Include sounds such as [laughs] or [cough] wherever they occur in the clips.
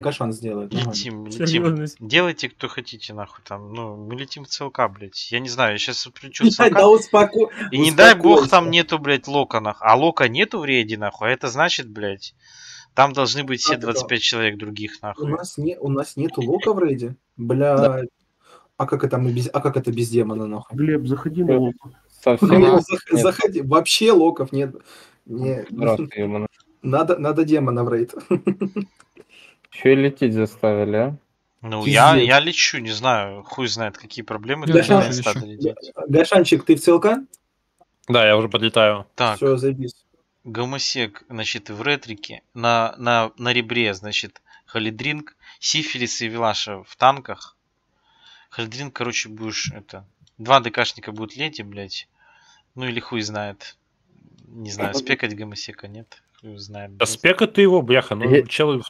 Кашан сделает. нормально. Летим, летим. Серьезность. Делайте, кто хотите, нахуй там. Ну, мы летим в ЦЛК, блядь. Я не знаю, я сейчас включу [laughs] Да ЦЛК. успоко- И не дай бог там нету, блядь, лока, нахуй. А лока нету в рейде, нахуй. А это значит, блядь, там должны быть все Как это? 25 человек других, У нахуй. нас, не, у нас нету лука в рейде. Бля. А как это мы без, а как это без демона нахуй? Глеб, заходи на лоб. Совсем Ну, нет. заходи. Вообще локов нет. Не, Здравствуй, ёбаный. надо, надо демона в рейд. [laughs] Еще и лететь заставили, а? Ну, Пиздец. я, я лечу, не знаю, хуй знает, какие проблемы. Я долететь. Гашанчик, ты в ЦЛК? Да, я уже подлетаю. Так, Все, заебись. гомосек, значит, в ретрике, на, на, на ребре, значит, Халидринг, Сифилис и Вилаша в танках. Халидринг, короче, будешь, это, два ДКшника будут леди, блядь. Ну или хуй знает. Не знаю, спекать гомосека нет. Хуй знает. Да блядь. спека ты его, бляха, ну Е- чел...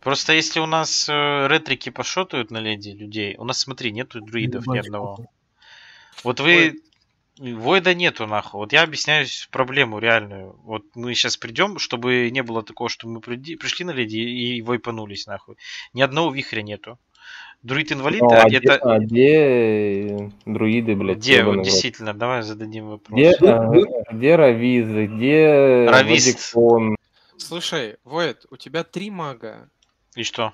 Просто если у нас э, ретрики пошотают на леди людей, у нас, смотри, нету друидов ни одного. Вот вы... Войда нету, нахуй. Вот я объясняю проблему реальную. Вот мы сейчас придем, чтобы не было такого, что мы приди- пришли на леди и войпанулись, нахуй. Ни одного вихря нету. Друид инвалид, Ну, а а, где, это... а где друиды, блядь? Где? Вот действительно, давай зададим вопрос. Где, а, где Равизы, где Равист. Вадикон? Слушай, Воет, у тебя три мага. И что?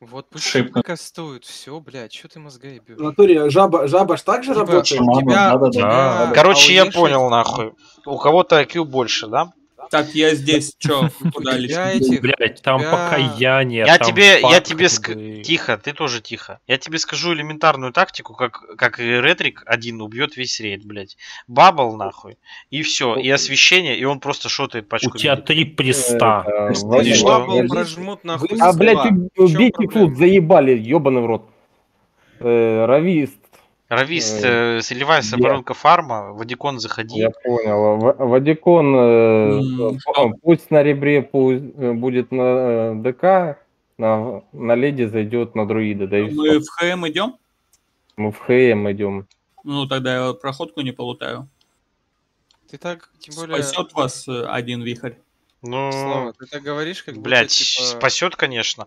Вот пусть Шибко. кастуют. Все, блядь, что ты мозга В ебешь? натуре жаба, жаба ж так же Типа, работает? у тебя, у Да-да-да. тебя Короче, я ауешить- понял, нахуй. У кого-то IQ больше, да? Так, я здесь, [laughs] чё, У куда тебя лечу? Блять, там тебя- покаяние, Я тебе, я тебе тихо, ты тоже тихо. Я тебе скажу элементарную тактику, как, как и ретрик один убьет весь рейд, блядь. Бабл нахуй. И все. И освещение, и он просто шотает У пачку. тебя людей. три приста. Э? Бабл Вы- прожмут нахуй. А, блядь, чём убейте флут, заебали, ебаный в рот. Э, Равист, Равист, Э, э, сливайся, где? оборонка фарма, Вадикон заходи. я понял. В- Вадикон, э, п- пусть на ребре пусть э, будет на э, ДК, на, на леди зайдет на друида, да Мы в ХМ идем? Мы в ХМ идем. Ну, тогда я проходку не полутаю. Ты так, тем более... Спасет вас э, один вихрь. Ну, Слава, ты так говоришь, как будто, блядь, типа, спасет, конечно.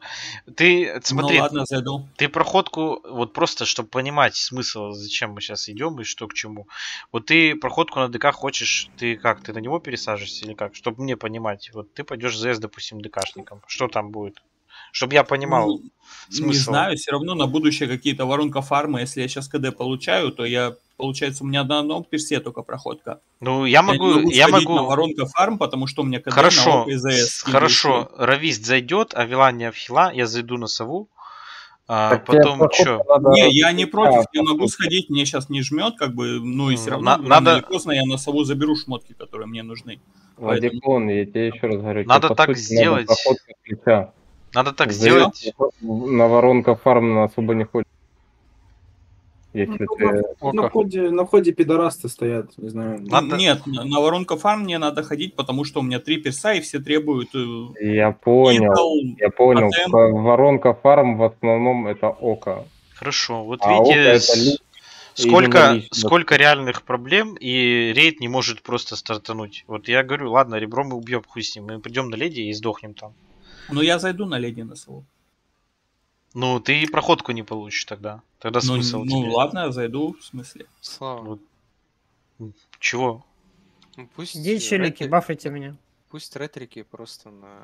Ты, смотри, Ну ладно, зайду. ты проходку, вот просто, чтобы понимать смысл, зачем мы сейчас идем и что к чему. Вот ты проходку на ДК хочешь, ты как, ты на него пересаживаешься или как? Чтобы мне понимать. Вот ты пойдешь ЗС, допустим, ДКшником. Что там будет? Чтобы я понимал. Ну, Не смысл. знаю, все равно на будущее какие-то воронка фармы. Если я сейчас КД получаю, то я, получается, у меня на одном персе только проходка. Ну, я не могу, я сходить на могу... воронка фарм, потому что у меня КД на Хорошо, ОК и с- ЗС. хорошо, Равист зайдет, а Вилания в хила, я зайду на сову, а Так потом что? надо- Не, я не против, я А, могу сходить, мне сейчас не жмет, как бы, ну и все равно, на- надо- или поздно я на сову заберу шмотки, которые мне нужны. Вадикон, я тебе еще раз говорю. Надо так сути, сделать. Надо. Надо так Зайдёт, сделать. На воронка фарм особо не ходит. Если Ну, ты... На входе, на входе пидорасты стоят, не знаю. Надо- Нет, на, на воронка фарм мне надо ходить, потому что у меня три перса, и все требуют э, Я понял, идол. я понял. Фа- Воронка фарм в основном это око. Хорошо, вот А око видите, ли- сколько, сколько реальных проблем, и рейд не может просто стартануть. Вот я говорю, ладно, ребро мы убьем, хуй с ним, мы придем на леди и сдохнем там. Ну, я зайду на леди на сову. Ну, ты и проходку не получишь тогда. Тогда Ну, смысл ну тебе? ладно, я зайду, в смысле. Слава, Вот. Чего? ну пусть Где челики, ретри- бафайте меня. Пусть ретрики просто на...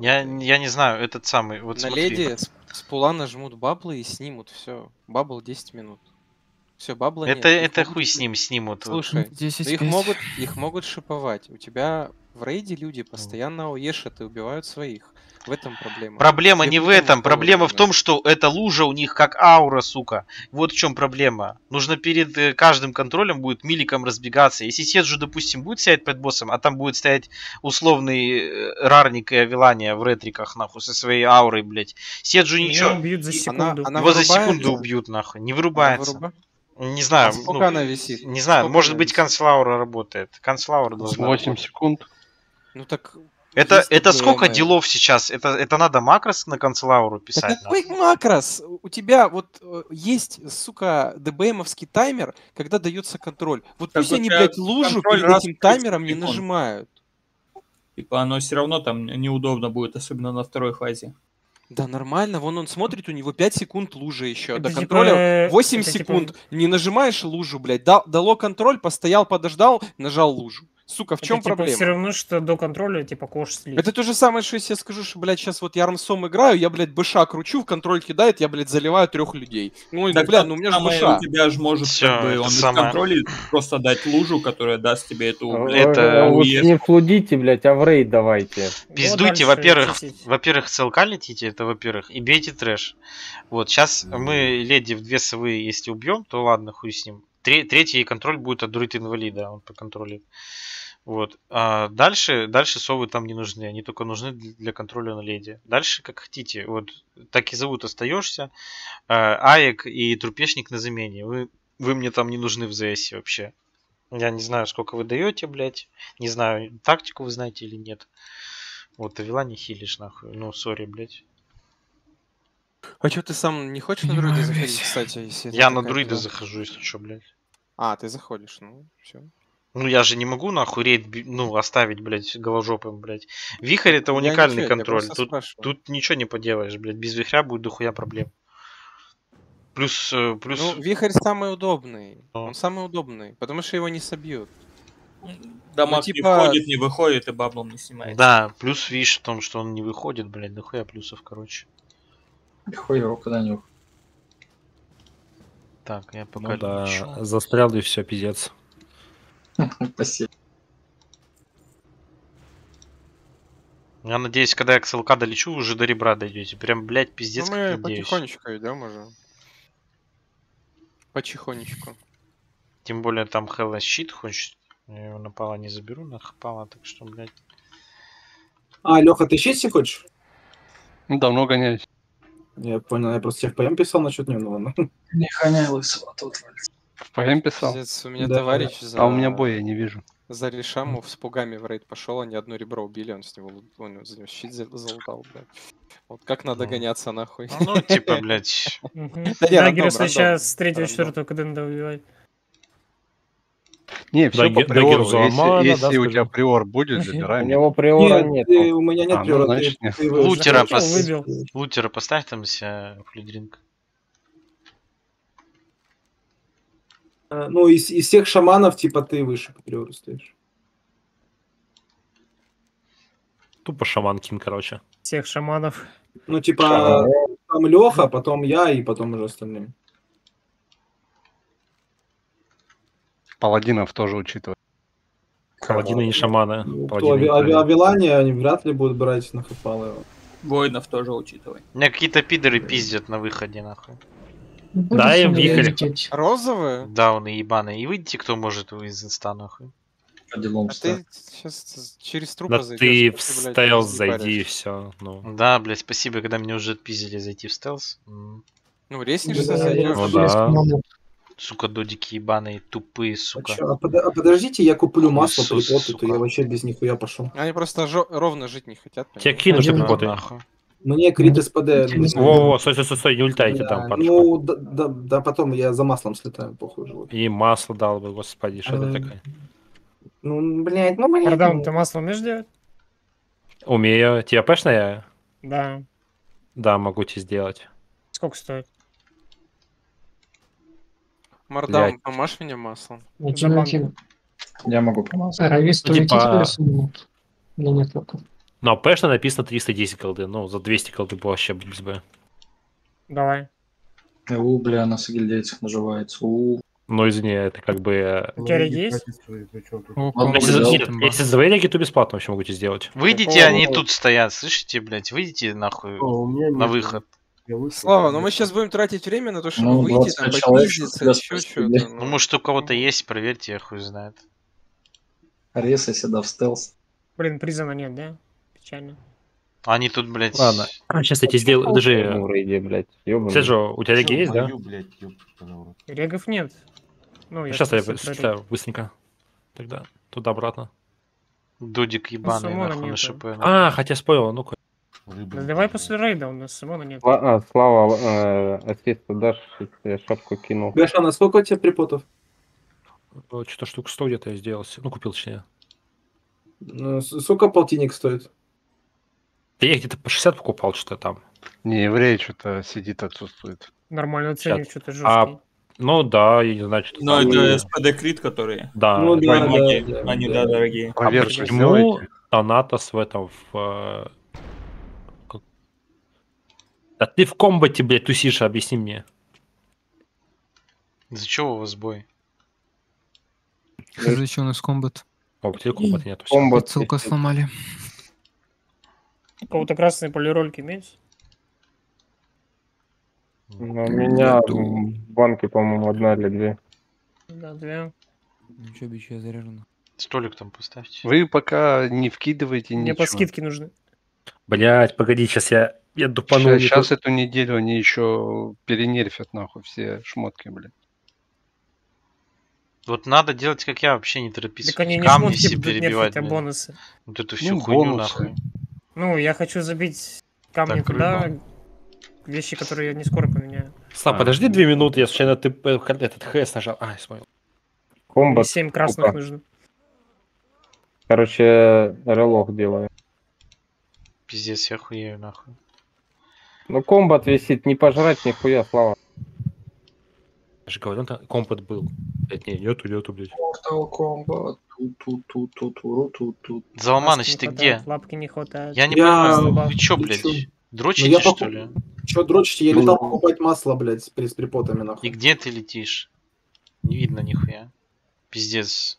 Я, я не знаю, этот самый, вот на смотри. леди с, с пула нажмут баблы и снимут все. Бабл 10 минут. Все, бабла Это, нет. Их это могут- хуй с ним снимут. Слушай, 10 ну их могут, их могут шиповать. У тебя в рейде люди постоянно уешат и убивают своих. В этом проблема. Проблема Тебе не в этом, проблема в том, что эта лужа у них как аура, сука. Вот в чем проблема. Нужно перед э, каждым контролем будет миликом разбегаться. Если Седжу, допустим, будет стоять под боссом, а там будет стоять условный э, рарник и авилания в ретриках, нахуй, со своей аурой, блядь. Седжу ничего. убьют за Она- секунду. она Его за вырубается? секунду убьют, нахуй. Не Она вырубается. выруба- Не знаю. А сколько ну, она висит? Не знаю, Сколько может она быть висит? канцлаура работает. Канцлаура должна 8 работать. секунд. Ну так... Это, есть это сколько время. делов сейчас? Это, это надо макрос на канцлауру Да писать? какой макрос? У тебя вот э, есть, сука, ДБМовский таймер, когда дается контроль. Вот Так пусть у они, блядь, лужу перед этим в 30 таймером не секунд. нажимают. Типа оно все равно там неудобно будет, особенно на второй фазе. Да нормально, вон он смотрит, у него 5 секунд лужа еще. До Это контроля типа, 8 это типа- секунд. Не нажимаешь лужу, блядь. Да- дало контроль, постоял, подождал, нажал лужу. Сука, в чем это, типа, проблема? все равно, что до контроля, типа, кош слить. Это то же самое, что если я скажу, что, блядь, сейчас вот я армсом играю, я, блядь, быша кручу, в контроль кидает, я, блядь, заливаю трех людей. Ну, Так бля, ну у меня же быша. У тебя же может Всё, как бы он из самое. контроля просто дать лужу, которая даст тебе эту... Блядь, Это э, уезд. не флудите, блядь, а в рейд давайте. Пиздуйте, дальше во-первых, чистить. во-первых, ЦЛК летите, это во-первых, и бейте трэш. Вот, сейчас мы леди в две совы, если убьем, то ладно, хуй с ним. Тре- третий контроль будет от друид инвалида, он проконтролит. Вот. А дальше, дальше совы там не нужны, они только нужны для контроля на леди. Дальше как хотите. Вот так и зовут остаешься. Аек и трупешник на замене. Вы, вы мне там не нужны в ЗС вообще. Я не знаю, сколько вы даете, блядь. Не знаю, тактику вы знаете или нет. Вот, Авила не хилишь, нахуй. Ну, сори, блядь. А что ты сам не хочешь на друида заходить, кстати? Если Я на друида захожу, если что, блядь. А, ты заходишь, ну, все. Ну, я же не могу, нахуй, рейд, ну, оставить, блядь, голожопым, блядь. Вихрь это уникальный контроль. Тут, тут ничего не поделаешь, блядь. Без вихря будет дохуя проблем. Плюс, э, плюс... Ну, вихрь самый удобный. Ну. Он самый удобный, потому что его не собьют. Дамаг ну, не типа- входит, не выходит и баблом не снимает. Да, плюс видишь в том, что он не выходит, блядь, дохуя плюсов, короче. Хуево, куда не Так, я пока Ну да, лечу. застрял и все, пиздец. [laughs] Спасибо. Я надеюсь, когда я к СЛК долечу, уже до ребра дойдете. Прям, блядь, пиздец, ну, мы надеюсь. потихонечку идем уже. Потихонечку. Тем более там Хэлла щит хочет. Я его напала не заберу, на хапала, так что, блядь. А, Леха, ты щит хочешь? Ну, давно гоняюсь. Я понял, я просто всех ПМ писал насчет него, ну ладно. Не хоняй лысого, тут В ПМ писал. Пиздец, у меня Да. товарищ за... А у меня боя не вижу. За Решамов с пугами в рейд пошел, они одно ребро убили, он с него, он за него щит за- залутал, блядь. Вот как надо Ну. гоняться нахуй. Ну, типа, блядь. [laughs] Да сначала рандом. с третьего, четвертого КД надо убивать. Не, все Дагер- по приору. Дагер Зуамана, Если, да, если у тебя приор будет, У забирай. меня. него приора Нет, нет. ты- у меня нет А, ну, приора, значит, ты- нет. ты- Лутера пос-. Лутера поставь там себя флюдринг. А, Ну, из, из всех шаманов, типа, ты выше по приору стоишь. Тупо шаман Кин, короче. Всех шаманов. Ну, типа, там Леха, потом я и потом уже остальные. Паладинов тоже учитывай. Паладины не шаманы. Ну, Паладины они вряд ли будут брать на хапалы. Воинов тоже учитывай. Меня какие-то пидоры пиздят на выходе, нахуй. Да, и вихрь. Розовые? Да, он и ебаный. И выйдите, кто может из инста, нахуй. По делам А ты сейчас через трупа Да зайдешь. ты в стелс зайди и все. Ну. Да, блядь, спасибо, когда меня уже отпиздили зайти в стелс. Ну, резнишься, Да, зайдешь. Ну да. Сука, додики ебаные, тупые, А, сука. чё, а под- а подождите, я куплю масло Иисус, припоты, то я вообще без нихуя пошел. Они просто жо- ровно жить не хотят. Тебе понимаешь? кину, Один ты раз. работай. нахуй. Мне крит СПД. Во-во, стой, стой, стой, стой, не ультайте да, там, парочку. Ну, да, да, да, потом я за маслом слетаю, похуй живот. И масло дал бы, господи, что Э, ты такая? Ну, блядь, ну, блядь. Продам, ну. ты масло умеешь делать? Умею. Тебе пешная? Да. Да, могу тебе сделать. Сколько стоит? Мордам, Блядь. помашь меня маслом. За банк. Я могу помазать. Ну, типа, нет только. ну, а написано 310 голды. Ну, за 200 голды бы вообще без бы. Давай. У, бля, на сагильдейцах наживается. У, Ну, извини, это как бы... э, У тебя есть? Если, взял. нет, если за реги, то бесплатно вообще могу тебе сделать. Выйдите, они тут стоят, слышите, блядь? Выйдите нахуй на выход. Слава, ну мы сейчас будем тратить время на то, чтобы Ну, выйти, там, 25 человек, попиздиться, еще что-то. спасти. Ну, может, у кого-то есть, проверьте, я хуй знает. Резай сюда в стелс. Блин, призана нет, да? Печально. Они тут, блядь... Ладно. Сейчас я тебе сделаю... Ну, Даже... в рейде, блядь. ёбаный. Серджо, у тебя реги есть, да? Регов нет. Ну, я Сейчас я слетаю быстренько. Тогда туда-обратно. Додик ебаный, самого нахуй, на. ШП. нахуй. А, хотя спойлер, ну-ка. Да давай после рейда, у нас Симона нет. Сла- а, Слава, э, ассист дашь, я шапку кинул. Бэша, на сколько у тебя припотов? Что-то штук 100 где-то я сделал. Ну, купил, точнее. Ну, Сколько полтинник стоит? Да я где-то по 60 покупал что-то там. Не, еврей что-то сидит, отсутствует. Нормально ценник, что-то жесткий. А, ну да, я не знаю, что Но там. это СПД Крит, которые. Да. Ну да, да, да, они, да. да, дорогие. А почему. Танатос в этом в... Да ты в комбате, блядь, тусишь, объясни мне. За чего у вас бой? Зачем у нас комбат? О, у тебя комбата нету. всё. Комбат висит. сломали. У кого-то красные полирольки имеются? Ну, У меня банке, по-моему, одна или две. Да, две. Ничего, бича, я заряжена. Столик там поставьте. Вы пока не вкидываете Мне ничего. по скидке нужны. Блядь, погоди, сейчас я, я дупану. не Сейчас, ту- эту неделю они еще перенерфят нахуй все шмотки, блядь. Вот надо делать, как я, вообще не торопиться. Так они не Камни шмотки все будут перебивать. нерфить, а блин. бонусы. Вот эту всю Ну, хуйню бонусы. нахуй. Ну, я хочу забить камни Так, туда, вещи, которые я не скоро поменяю. Слав, А. подожди две минуты, я случайно ты э, этот ХС нажал. А, я смотрел. Комбат, 7 красных сука. нужно. короче, релог делаю. Пиздец, я хуею нахуй. Ну, комбат висит, не пожрать нихуя, Слава. Я же говорю, там компот был. Блядь, не, нету, нету, блядь. Mortal Kombat. Заломаныч, ты где? Лапки не хватает. Я не Я понимаю, вы чё, блядь? Ну, я Дрочите, что поку- ли? Че дрочите? Я летал покупать масло, блядь, с, при- с припотами, И нахуй. где ты летишь? Не видно нихуя. Пиздец.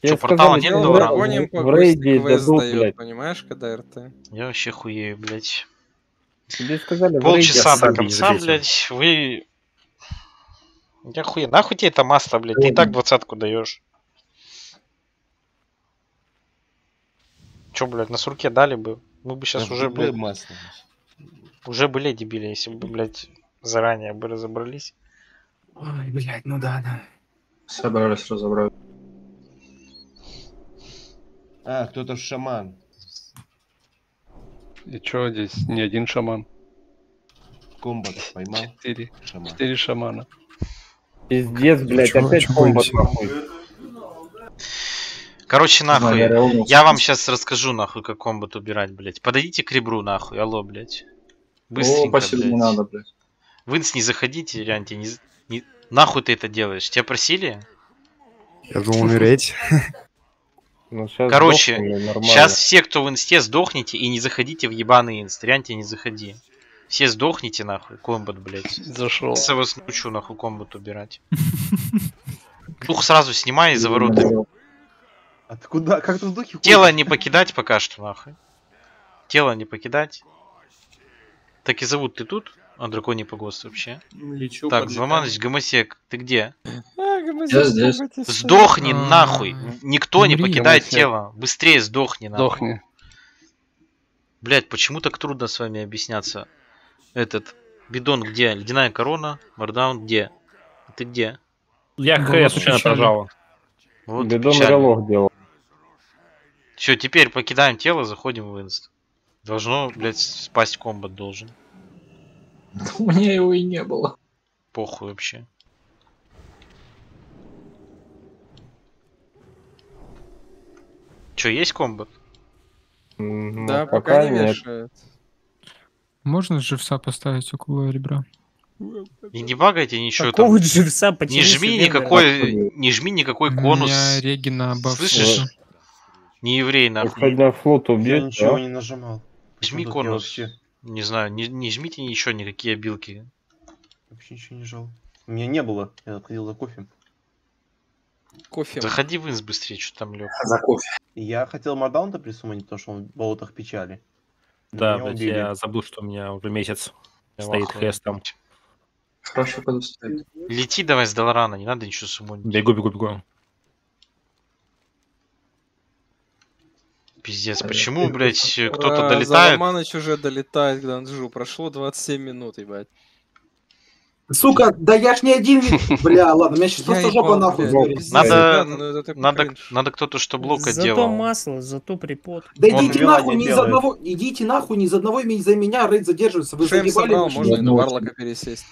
Тебе Чё, портала нет что до в- рейде квест дадут, дает, блядь. понимаешь, когда РТ? Я вообще хуею, блядь. Тебе сказали, Полчаса до конца, блядь, вы... Я хуя, нахуй тебе это масло, блядь, ты и так двадцатку даешь. Чё, блядь, на сурке дали бы? Мы бы сейчас уже, блядь, уже были дебили, если бы, блядь, заранее бы разобрались. Ой, блядь, ну да, да. Собрались, разобрали. А, кто-то шаман. И что здесь? Не один шаман. Комбат поймал. Четыре. Шаман. Четыре шамана. Пиздец, блядь, Чего- опять комбат, нахуй. Короче, нахуй, я вам сейчас расскажу, нахуй, как комбат убирать, блядь. Подойдите к ребру, нахуй, алло, блядь. О, Быстренько, спасибо, блядь. не надо, блядь. В инс не заходите, тебе не, не- Нахуй ты это делаешь? Тебя просили? Я думал умереть. [laughs] Ну, щас Короче, нормально. Сейчас все, кто в инсте, сдохните и не заходите в ебаный инст. Реально не заходи. Все сдохните, нахуй, комбат, блядь. Зашел. Я вас научу, нахуй, комбат убирать. [laughs] Дух сразу снимай и за ворота. Откуда? Как ты в духе Тело не покидать пока что, нахуй. Тело не покидать. Так и зовут ты тут? А драконий погост вообще. Лечу, Так. Зломаныч, Гомосек, ты где? Здесь. Сдохни А, нахуй. Никто не покидает Гомосек. тело. Быстрее сдохни нахуй. Сдохни. Блять, почему так трудно с вами объясняться? Этот бидон где? Ледяная корона, мардаун где? Ты где? Я ХС случайно прожал. Вот Бидон релог делал. Все, теперь покидаем тело, заходим в инст. Должно, блять, спасть комбат должен. [laughs] У меня его и не было. Похуй вообще. Че, есть комбат? Да, ну, пока не нет. вешают. Можно живца поставить около ребра? И не багайте ничего Какого там. дживса Не жми никакой, не жми никакой У меня конус. реги на баф. Слышишь? Не еврей нахуй. сегодня флут Я убьете, ничего да? не нажимал. Жми тут конус. вообще? Не знаю, не, не жмите ничего, никакие обилки. Вообще ничего не жал. У меня не было. Я ходил за кофе. Кофе. Заходи в инс быстрее, что там лег. За кофе. Я хотел Мардаунта присуманить, потому что он в болотах печали. Но Да, блядь, я забыл, что у меня уже месяц стоит ХС там. Хорошо. Лети давай с Долорана, не надо ничего суммонить. Бегу, бегу, бегу. Пиздец, Да, почему, блядь, кто-то А, долетает? Заломаныч уже долетает к данжу. Прошло 27 минут, ебать. Сука, да я ж не один, [laughs] бля, ладно, меня сейчас просто жопа нахуй сгорит. Надо- ну Надо, надо кто-то, что блока Зато делал. масло, зато припод. Да Он идите нахуй, не из одного, идите нахуй, не из одного из-за меня рейд задерживается, вы Шейм заебали собрал, можно и на Варлока пересесть.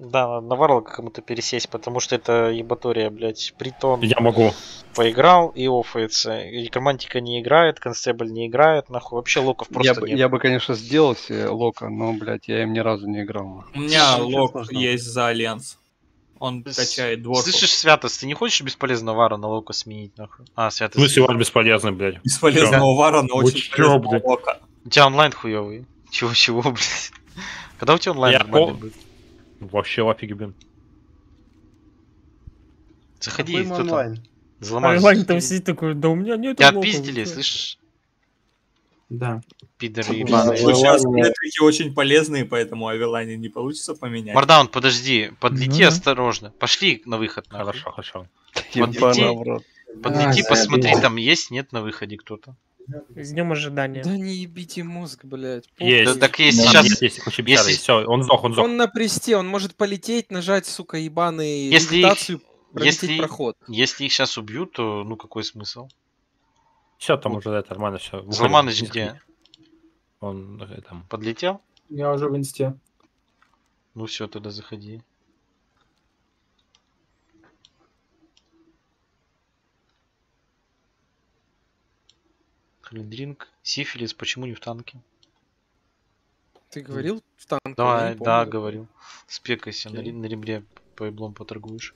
Да, на Варлока кому-то пересесть, потому что это ебатория, блядь. Притон Я могу. поиграл и офается. Рекромантика не играет, Констебль не играет, нахуй. Вообще локов Я просто бы, нет. я бы, конечно, сделал себе лока, но, блядь, я им ни разу не играл. У меня сложного. есть за Альянс. Он С- качает дворфов. Слышишь, Святост, ты не хочешь бесполезно Вара на лока сменить, нахуй? А, Святост. смысле, ваш бесполезный, блядь. Бесполезного вара, но Вы очень чё, полезного блядь? лока. У тебя онлайн хуёвый. Чего-чего, блядь? Когда у тебя онлайн Я нормальный пол- будет? Вообще в офиге, блин. Заходи, Какой кто там? онлайн? Взломай. Айлайн там сидит такой, да у меня нет Тебя чё?» слышишь? Да. Пидоры. Ну, сейчас метрики очень полезные, поэтому Авилане не получится поменять. Мардаун, подожди, подлети Ну осторожно. Пошли на выход, нахуй. Хорошо, хорошо. Подлети, рот. подлети, посмотри, там есть, нет на выходе кто-то. С днем ожидания. Да не ебите мозг, блядь. Есть. Да, так есть сейчас... есть, есть куча если- Все, он сдох, он сдох. Он на престе, он может полететь, нажать, сука, ебаный Если их- если- проход. Если их сейчас убьют, то ну какой смысл? Все, там уже это нормально, все. Взломаныч где? Он э, там. Подлетел? Я уже в инсте. Ну все, тогда заходи. Хлиндринг, сифилис, почему не в танке? Ты говорил в танке? Давай, да, говорил. Спекайся, на, ри- на ремре по еблом поторгуешь.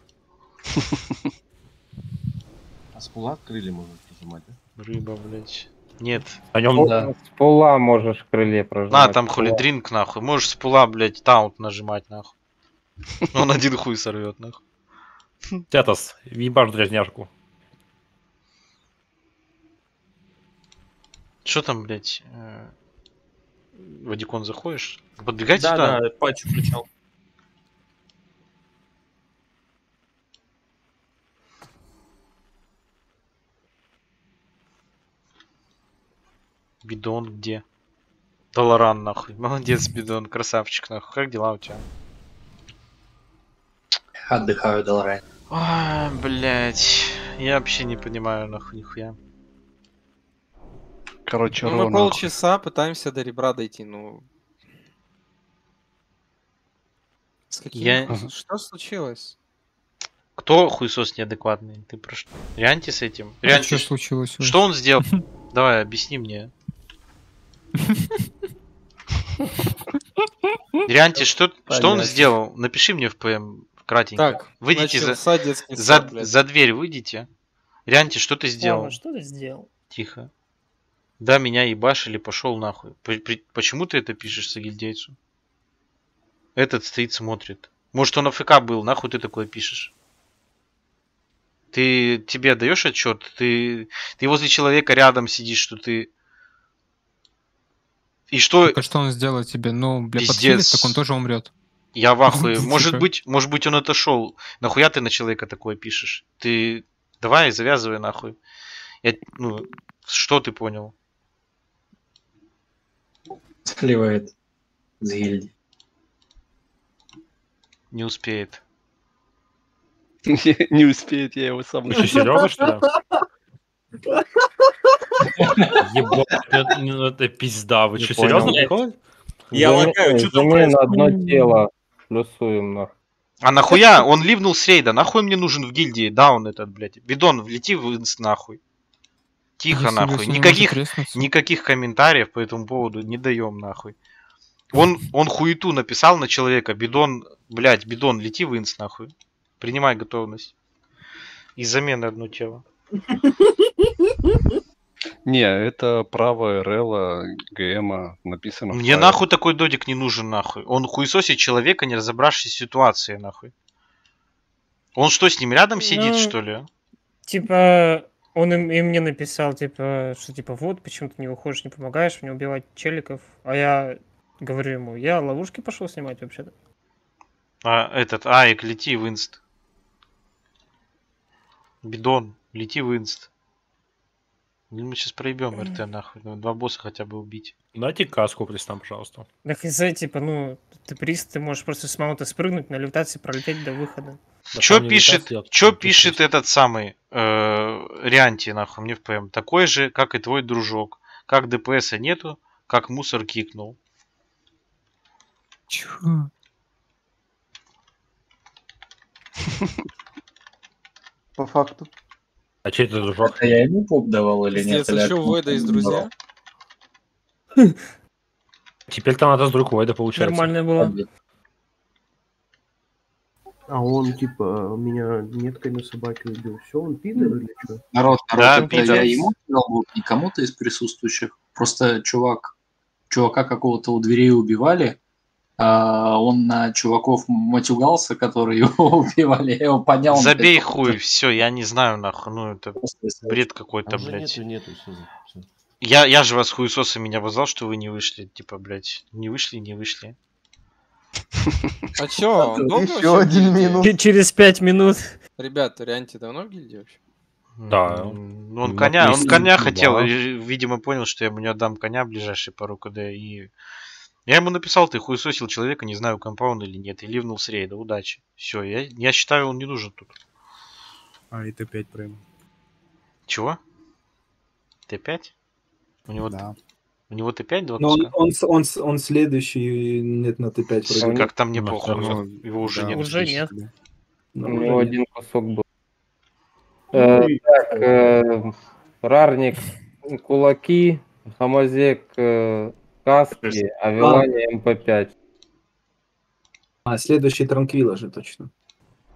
А с пула крылья можно прижимать, да? Рыба, блядь. Нет. На нем, да. С пола можешь крыле На, прожимать. там с пола. хулидринг, нахуй. Можешь с пула, блядь, таунт нажимать, нахуй. [laughs] Он один хуй сорвет, нахуй. Тетас, ебашь дрязняшку. Что там, блядь? э, В Адикон заходишь? Подбегайте Да, туда. да, патч включал. Бидон где? Долларан, нахуй. [laughs] Молодец, Бидон, красавчик, нахуй. Как дела у тебя? Отдыхаю, Долрай. Ой, блядь. Я вообще не понимаю, нахуй, нихуя. Короче, Ну, мы полчаса пытаемся до ребра дойти, ну... С каким... Я- Что случилось? Кто хуесос неадекватный? Ты про что? Рианти с этим? А Рианти, что случилось? уже? что он сделал? Давай, объясни мне. Рианти, что, что он сделал? Напиши мне в ПМ кратенько. Так, Выйдите за, за, сад, за дверь, выйдите. Рианти, что ты сделал? Слава, что ты сделал? Тихо. Да, меня ебашили, пошел нахуй. При- при- почему ты это пишешь Сагильдейцу? Этот стоит, смотрит. Может, он АФК был, нахуй ты такое пишешь? Ты тебе даешь отчет? Ты, ты возле человека рядом сидишь, что ты... И что а что он сделал тебе? Ну, бля, Пиздец. так он тоже умрет. я в ахуе? Может Типа. быть, может быть, он отошел. Нахуя ты на человека такое пишешь? Ты давай, завязывай нахуй. Я, ну, что ты понял? Сливает с гильдии. Не успеет. [laughs] Не успеет, я его сам Вы что, серьезно, что ли? [laughs] Ебать, это, ну, это пизда. Вы что, серьезно? прикол? Я лагаю, что замени на одно тело. Плюсуем нахуй. А нахуя? Он ливнул с рейда. Нахуй мне нужен в гильдии? Даун этот, блядь. Бидон, влети в инст нахуй. Тихо Если нахуй. Не Никаких, никаких комментариев по этому поводу не даем нахуй. Он, он хуету написал на человека. Бидон, блядь, бидон, лети в инст нахуй. Принимай готовность. И замены одно тело. Не, это право РЛа, ГМа написано. Мне нахуй такой додик не нужен нахуй. Он хуесосит человека, не разобравшись в ситуации нахуй. Он что, с ним рядом сидит, Ну, что ли? Типа, он им, и мне написал, типа, что типа, вот, почему ты не выходишь, не помогаешь мне убивать челиков. А я говорю ему, я ловушки пошел снимать вообще-то. А, этот, Аик, лети в инст. Бидон, лети в инст. Блин, Мы сейчас проебем РТ нахуй. Ну, Два босса хотя бы убить. Дайте каску пристам, пожалуйста. Так из-за, типа, ну, ты приз, ты можешь просто с маунта спрыгнуть, на левитации пролететь до выхода. Там не пишет, чё пишет этот самый э, Рианти, нахуй, мне в ПМ? Такой же, как и твой дружок. Как ДПСа нету, как мусор кикнул. Чё? [laughs] По факту. А че это дружок? Это я ему поп давал или нет? Пиздец, я Войда из друзья? давал? [laughs] [laughs] Теперь-то надо с друг Войда получается. Нормально было. А он, типа, меня меткой на собаке убил. Все, он пидор или что? Народ, народ, Да, это пидор. я ему дал вот не кому-то из присутствующих. Просто чувак, чувака какого-то у дверей убивали, а он на чуваков матюгался, которые его [laughs] убивали. Я его понял. он Забей такой, хуй, все, я не знаю нахуй, ну это бред какой-то, блядь. нету, нету, всё, всё. Я, я же вас хуесосы меня вызвал, что вы не вышли. Типа, блядь, не вышли, не вышли. А чё, долго Еще один. Ч- Через пять минут. Ребята, Рианти давно в гильдии вообще? Да. М, Он Ну, коня, он коня да. хотел, видимо, понял, что я ему не отдам коня в ближайшие пару КД, и... Я ему написал, ты хуесосил человека, не знаю, компа он или нет, и ливнул с рейда, удачи. Все, я, я считаю, он не нужен тут. А, и Т5 прям. Чего? Т5? У него, Да. У него Т5 два Но он, он, он, он следующий нет на Т5 Слушай, вроде. как там мне Ну, похуй, ну, его уже да, нет. Уже нет. Ну, У него нет. один кусок был. Э, так, э, Рарник, кулаки, Хамазек, э, каски, Авилане, МП5. А, следующий Транквила же точно.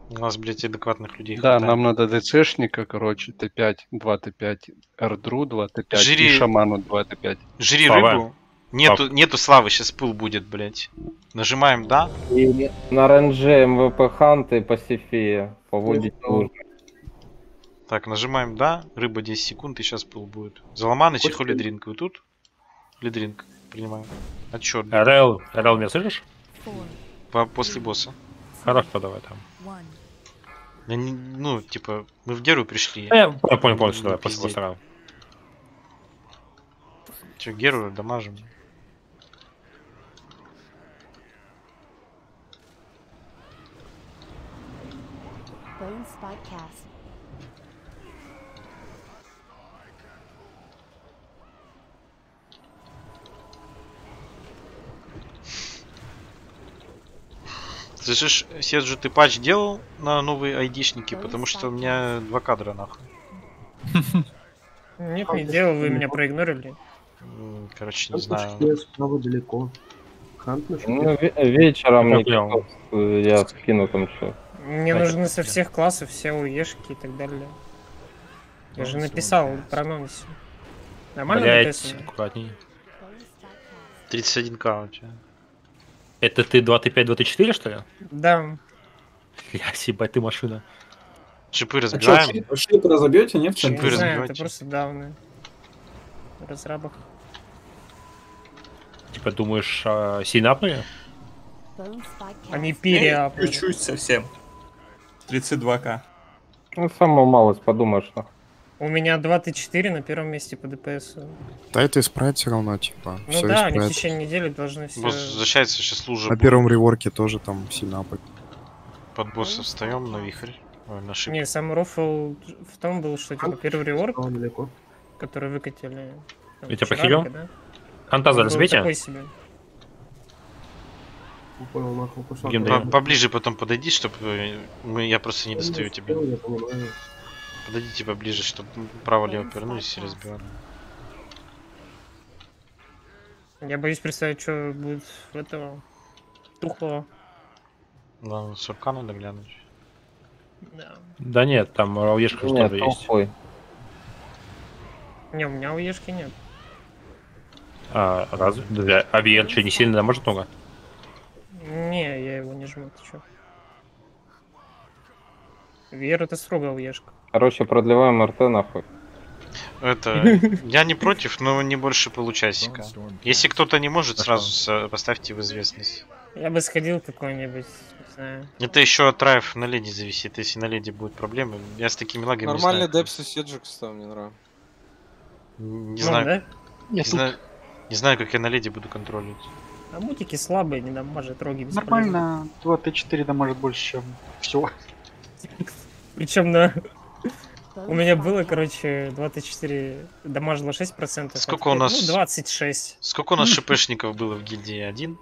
У нас, блядь, адекватных людей Да, хватает. нам надо ДЦшника, короче, Т5, 2 Т5, Эрдру 2 Т5 Жри. и Шаману 2 Т5. Жри Слава. рыбу. Нету, нету славы, сейчас пыл будет, блядь. Нажимаем да. И на РНЖ МВП Ханты по Сефии поводить нужно. Так, нажимаем да. Рыба 10 секунд, и сейчас пыл будет. Хочешь Холи Дринк. Вы тут? Холи Дринк. Принимаем. Отчет. РЛ, РЛ меня слышишь? По, после босса. Хорошо, давай там. Я не- ну, типа, мы в Геру пришли. Я понял, понял, полностью, Не давай, после босса. Че, Геру дамажим. Bone Spot Слышишь, Седжу, ты патч делал на новые айдишники? Потому что у меня два кадра, нахуй. Нет, не делал, вы меня проигнорили. Короче, не знаю. справа далеко. Ну, ве- вечером Я э, я скину там что. Мне нужны со всех классов все уешки и так далее. Я же Ну, написал про. Нормально Блять, написано? аккуратней. 31к у тебя. Это ты 2Т5, 2Т4, что ли? Да. Я ебать, ты машина. Шипы А что, разбираем. шип, шип разобьете, нет? Шипы? Не знаю, это просто давно. В разрабах. Типа думаешь, а, сильно апнули? Bone Spot Cast. Они переапнули. Чуть-чуть совсем. 32к. Ну, самую малость подумаешь. нахуй. У меня 2Т4 на первом месте по ДПС. Да это исправить все равно, типа. Ну всё да, они в исправить. течение недели должны все... Возвращается сейчас лужа. На будет. первом реворке тоже там сильно апать. Под босса встаем на вихрь. Ой, на шип. Не, сам рофл в том был, что типа первый реворк, который выкатили... там, Я тебя похилил? он был разбейте. такой себе. Понял. Поближе потом подойди, чтобы мы, я просто не достаю тебя. Подойдите поближе, чтобы право-лево повернулись и разбивали. Я боюсь представить, что будет в этого... Тухлого. Ладно, сурка надо глянуть. Да. Да нет, там Рауешка Нет, тоже есть. Не, у меня у Ешки нет. А, разве? Да, а VR что, не сильно дамажит много? Не, я его не жму, ты чё? Вера это строго у Ешка. Короче, продлеваем РТ нахуй. Это, [laughs] я не против, но не больше получасика. Если кто-то не может, сразу поставьте в известность. Я бы сходил какой-нибудь, не знаю. Это еще от драйв на леди зависит. Если на леди будут проблемы, я с такими лагами Нормальный не знаю. депс и Седжик стал, мне нравится. Не Ну, знаю, да? не знаю, не знаю, как я на леди буду контролить. А мутики слабые, не дамажат, роги бесполезны. Нормально, 2 Т4 дамажит больше, чем все. Причем на... У меня было, короче, 24 дамажило 6%. Сколько а у теперь, нас? Ну, 26. Сколько у нас [laughs] шипешников было в гильдии? Один?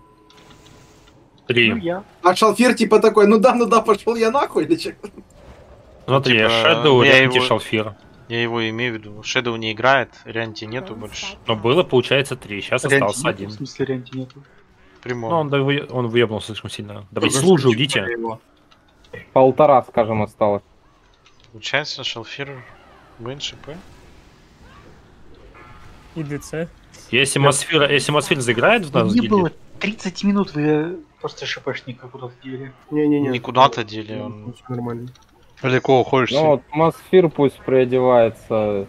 Три. Ну, я. А Шалфир типа такой, ну да, ну да, пошел я нахуй, или че? Смотри, Типа, Shadow, я Рянти, его- Шалфир. Я его имею в виду. Shadow не играет, Рянти нету больше. Но было, получается, три. Сейчас остался нету, один. В смысле, ренти нету. Прямо. Ну, он, он выебнулся слишком сильно. Давайте что идите. его. Полтора, скажем, осталось. Получается, Шалфир Вейн ШП. И ДЦ. Если Мосфера, если Мосфер заиграет в нас гильдии, было 30 минут, вы просто шпшника куда-то дели. Не-не-не. Не куда-то дели, он- Все нормально. Далеко уходишь. Ну вот Мосфир пусть приодевается.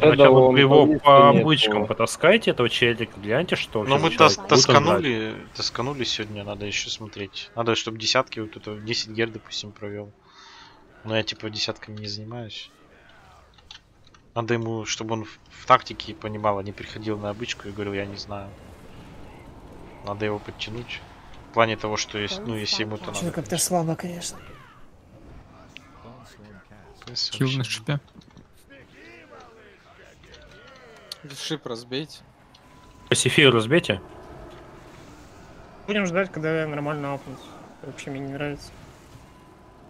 хотя бы он вы его по нету. обычкам потаскайте этого челика, гляньте, что Ну мы тас- тасканули, тасканули сегодня, надо еще смотреть. Надо, чтобы десятки, вот это 10 гер, допустим, провел. Но я типа десятками не занимаюсь. Надо ему, чтобы он в, в тактике понимал, а не приходил на обычку и говорил, я не знаю. Надо его подтянуть. В плане того, что есть, ну если ему то Что надо. как-то слабо, конечно. конечно. Килл на шипе. Шип разбейте. Пасифею разбейте. Будем ждать, когда нормально апнуть. Вообще мне не нравится.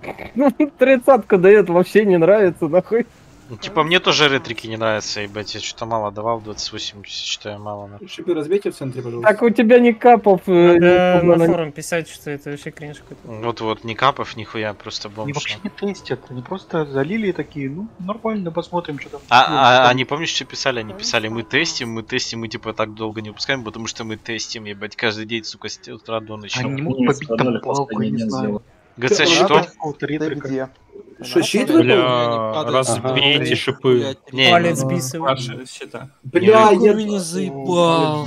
[laughs] Тридцатка дает, вообще не нравится, нахуй. Ну, типа мне тоже ретрики не нравятся, ебать, я что-то мало давал, 28 считаю мало. нахуй. Шипи, разбейте в центре, пожалуйста. Так у тебя ни капов. э, Надо ни- на форум писать, что это вообще кринж какой-то. Вот-вот, ни капов, нихуя, просто Они бомж. вообще не тестят, они просто залили такие, ну, нормально, посмотрим, что там. А, Ну, а, они помнишь, что писали? Они писали, мы тестим, мы тестим, мы типа так долго не выпускаем, потому что мы тестим, ебать, каждый день, сука, с утра до ночи. Они не могут побить там палку, я не знаю. ГЦ? Какого-то Ты где? Что, щит выпал? Бля, разбейте Ага. шипы. Не, Палец ну, бисовый. Бля, Не я... меня заебал.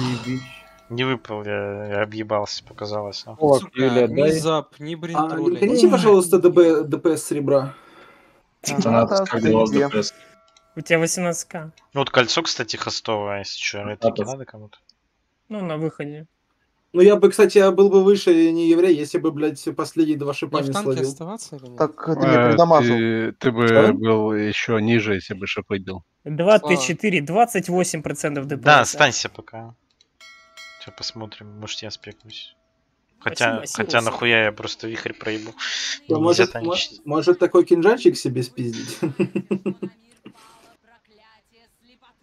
не выпал, я, я объебался, показалось. а. О, Сука, Юля, ни дай. зап, ни А, бринтроля. Верните, пожалуйста, ДБ, ДПС с ребра. У тебя 18к. Ну вот кольцо, кстати, хостовое, если что, ретрики да. надо кому-то. Ну, на выходе. Ну я бы, кстати, я был бы выше не еврей, если бы, блядь, последние два шипа не в танке словил. оставаться или нет? Так ты мне Э, придамажил. Ты, ты бы Что? был еще ниже, если бы шипы бил. 2 Слава. Т4, 28% ДПС. Да, останься пока. Сейчас посмотрим, может я спекнусь. Хотя, Спасибо, хотя Силус. нахуя я просто вихрь проебу. Да, Нельзя может, танчить. может такой кинжальчик себе спиздить?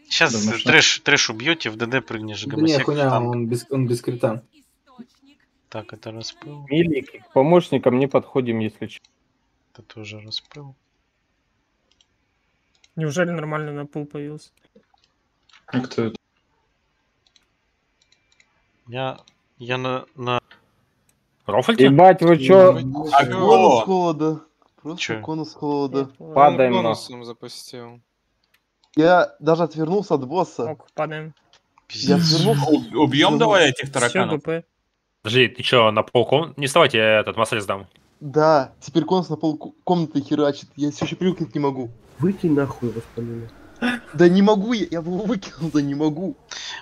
Сейчас ну что? трэш, трэш убьете, в ДД прыгнешь, Да не, гомосек хуйня, танк. он без, он без крита. Так, это распыл. Милики, к помощникам не подходим, если что. Это тоже распыл. Неужели нормально на пул появился? А кто это? Я, я на, на... Рофальте? Ебать, вы чё? Конус Алло! холода. Просто Чё? конус холода. Падаем Он нахуй. бонусом запустил. Я даже отвернулся от босса. Ок, падаем. Я отвернулся. Уб- Убьем давай этих Все, тараканов. ГП. Подожди, ты чё, на полком? Не вставайте, я этот массаж сдам. Да, теперь конус на пол ку- комнаты херачит. Я все еще привыкнуть не могу. Выкинь нахуй воспоминания. Да не могу я, я его выкинул, да не могу.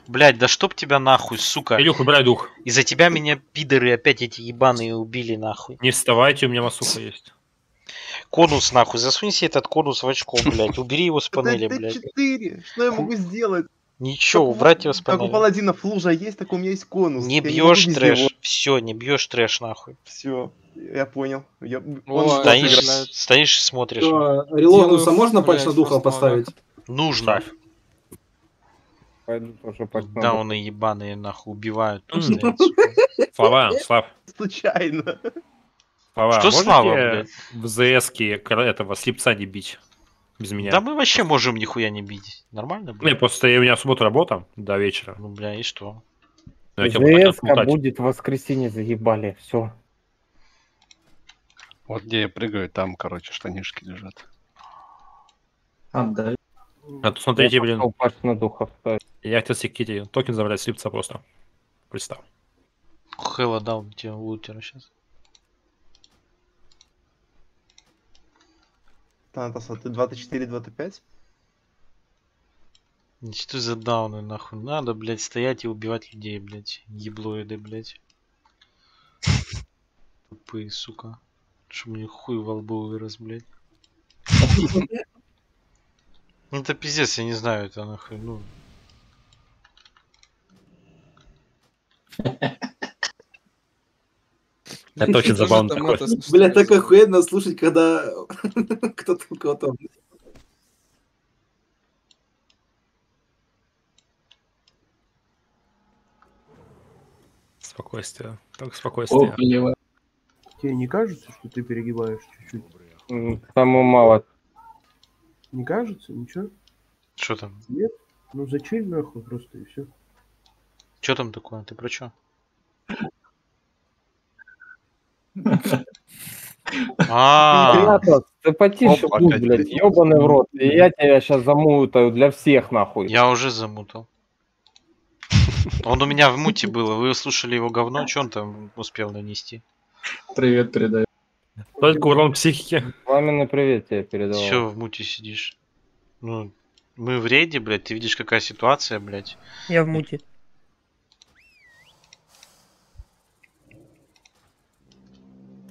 Блять, да чтоб тебя нахуй, сука. Илюх, убирай дух. Из-за тебя меня пидоры опять эти ебаные убили нахуй. Не вставайте, у меня масуха есть. Конус нахуй, засунь себе этот конус в очко, блять. Убери его с панели, Это блять. Т4, что я могу сделать? Ничего, Как у- убрать его с Как у панели. паладинов лужа есть, так у меня есть конус. Не бьешь трэш. Все, не бьешь трэш нахуй. Все, я понял. Я... О, он Стоишь, играет. блядь. стоишь и смотришь. Что, Релогнуса можно на духа поставить? Нужно. Ставь. Пойду тоже пальцем. Дауны ебаные нахуй убивают. [laughs] Слава, Слав. Случайно. Слава, Что Слава, блядь? в ЗС-ке кра- этого слепца не бить? Без меня. Да мы вообще можем нихуя не бить. Нормально Не, будет? просто я- у меня в субботу работа до вечера. Ну, бля, и что? Я ЗС отмотать. будет в воскресенье, заебали. Все. Вот где я прыгаю, там, короче, штанишки лежат. Отдай. А то смотрите, блин, Пальц на вставить. я хотел себе Кити токен забрать слепца просто. Представь. Хэлла дал тебе лутера сейчас. Танатос, а ты 24, 25? Что за дауны нахуй? Надо, блядь, стоять и убивать людей, блядь. Еблоиды, блядь. [laughs] Тупые, сука. Что мне хуй во лбу вырос, блядь. [laughs] Ну это пиздец, я не знаю, это нахуй, ну. [laughs] [laughs] Это очень забавно Бля, так охуенно слушать, когда [laughs] кто-то у кого-то... Спокойствие. Только спокойствие. Тебе не кажется, что ты перегибаешь чуть-чуть? Самому мало. Не кажется? Ничего? Что там? Нет? Ну зачем нахуй просто и все. Что там такое? Ты про что? А, Кратос, ты потише будь, блядь, ебаный в рот. И я тебя сейчас замутаю для всех, нахуй. я уже замутал. Он у меня в муте был, вы слушали его говно, что он там успел нанести? Привет передаю. Только урон психики. Пламенный привет тебе передавал. Все, в муте сидишь. Ну, мы в рейде, блядь, ты видишь, какая ситуация, блядь. Я в муте.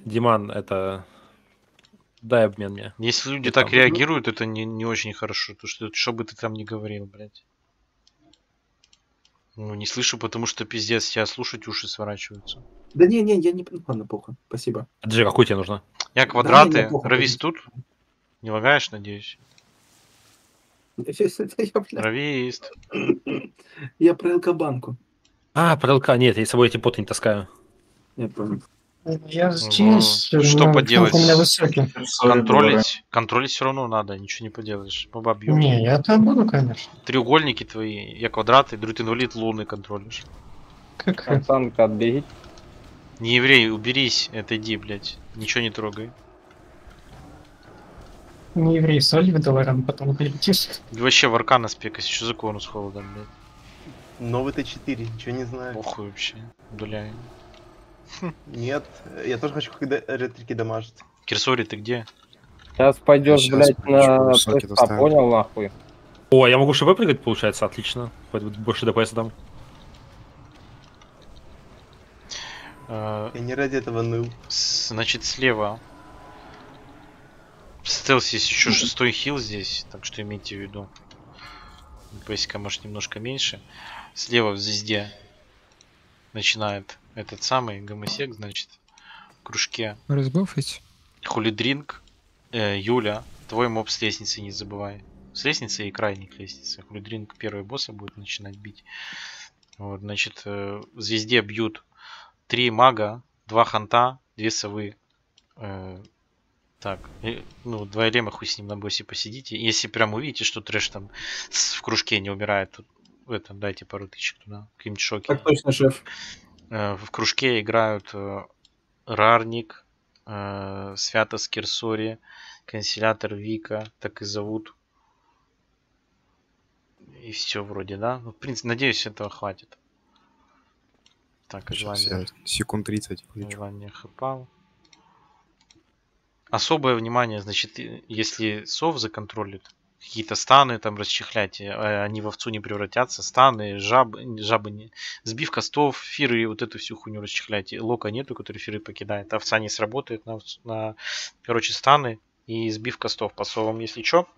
Диман, это... Дай обмен мне. Если люди так там- реагируют, это не, не очень хорошо. То что, что бы ты там ни говорил, блядь. Ну, не слышу, потому что пиздец, тебя слушать уши сворачиваются. Да не, не, я не... ну, Ладно, похуй. Спасибо. Джи, какой тебе нужно? Я квадраты, не, похуй, Равис тут? Не лагаешь, надеюсь? [laughs] Я, Равист. я про ЛК-банку. А, пролка. Нет, я с собой эти поты не таскаю. Я понял. Я здесь. Ну, что поделать? У меня высокий. Контролить, контролить все равно надо, ничего не поделаешь. Мы бабьем. Не, я там буду, конечно. Треугольники твои, я квадраты, друг инвалид луны контролишь. Как Пацанка, отбеги. Не еврей, уберись, отойди, блядь. Ничего не трогай. не еврей соль выдал, рано потом полетишь. И вообще в аркана спекайся, что за конус холодом, блядь. Новый Т4, ничего не знаю. Похуй вообще, удаляй. Нет, я тоже хочу, когда ретрики дамажат. Кирсори, ты где? Сейчас пойдешь, Щас, блядь, на доставят. понял, нахуй? О, я могу ШВ прыгать, получается, отлично. Хоть больше ДПС дам. Э, Я не ради этого ныл. Значит, слева. В стелсе есть еще шестой хил здесь, так что имейте в виду. ПСК может немножко меньше. Слева в звезде начинает этот самый гомосек, значит, в кружке. Разбафать? Хулидринг. Э, Юля, твой моб с лестницы не забывай. С лестницы и крайних лестницы. Хулидринг первый босса будет начинать бить. Вот, значит, э, в звезде бьют три мага, два ханта, две совы. Э, так, ну, два элема хуй с ним на боссе посидите. Если прям увидите, что трэш там в кружке не умирает, тут в этом дайте пару тысяч туда, какие-нибудь шоки. Так точно, шеф. Э, В кружке играют э, Рарник, э, Святос Кирсори, Консилятор Вика, так и зовут. И все вроде, да? Ну, в принципе, надеюсь, этого хватит. Так, желание, секунд 30 включу. желание хэпал. Особое внимание, значит, если сов законтролит, какие-то станы там расчехлять, э, они в овцу не превратятся, станы, жабы, жабы не, сбив костов, фиры вот эту всю хуйню расчехляйте. Лока нету, который фиры покидает, овца не сработает на, на короче, станы и сбив костов по совам, если чё.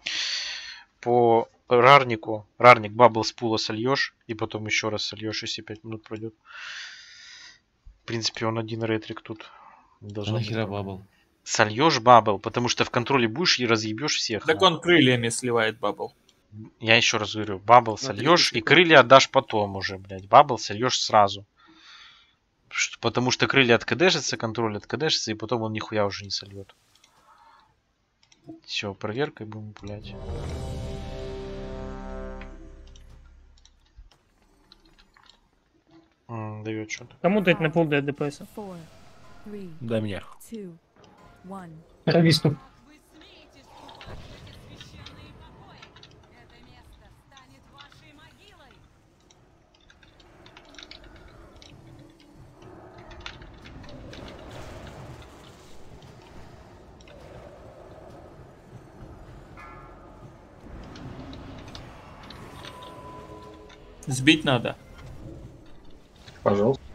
По рарнику, рарник бабл с пула сольешь, и потом еще раз сольешь, если 5 минут пройдет. В принципе, он один ретрик тут. должно быть Нахера бабл? Сольешь бабл, потому что в контроле будешь и разъебешь всех. Так он крыльями сливает бабл. Я еще раз говорю, бабл сольешь и крылья отдашь потом уже, блядь. Бабл сольешь сразу. Потому что крылья откадешатся, контроль откадешится, и потом он нихуя уже не сольет. Все, проверкой будем. М, Дает что-то. Кому дать на пол до ДПС? Дай мне. Рависту. Сбить надо. Пожалуйста.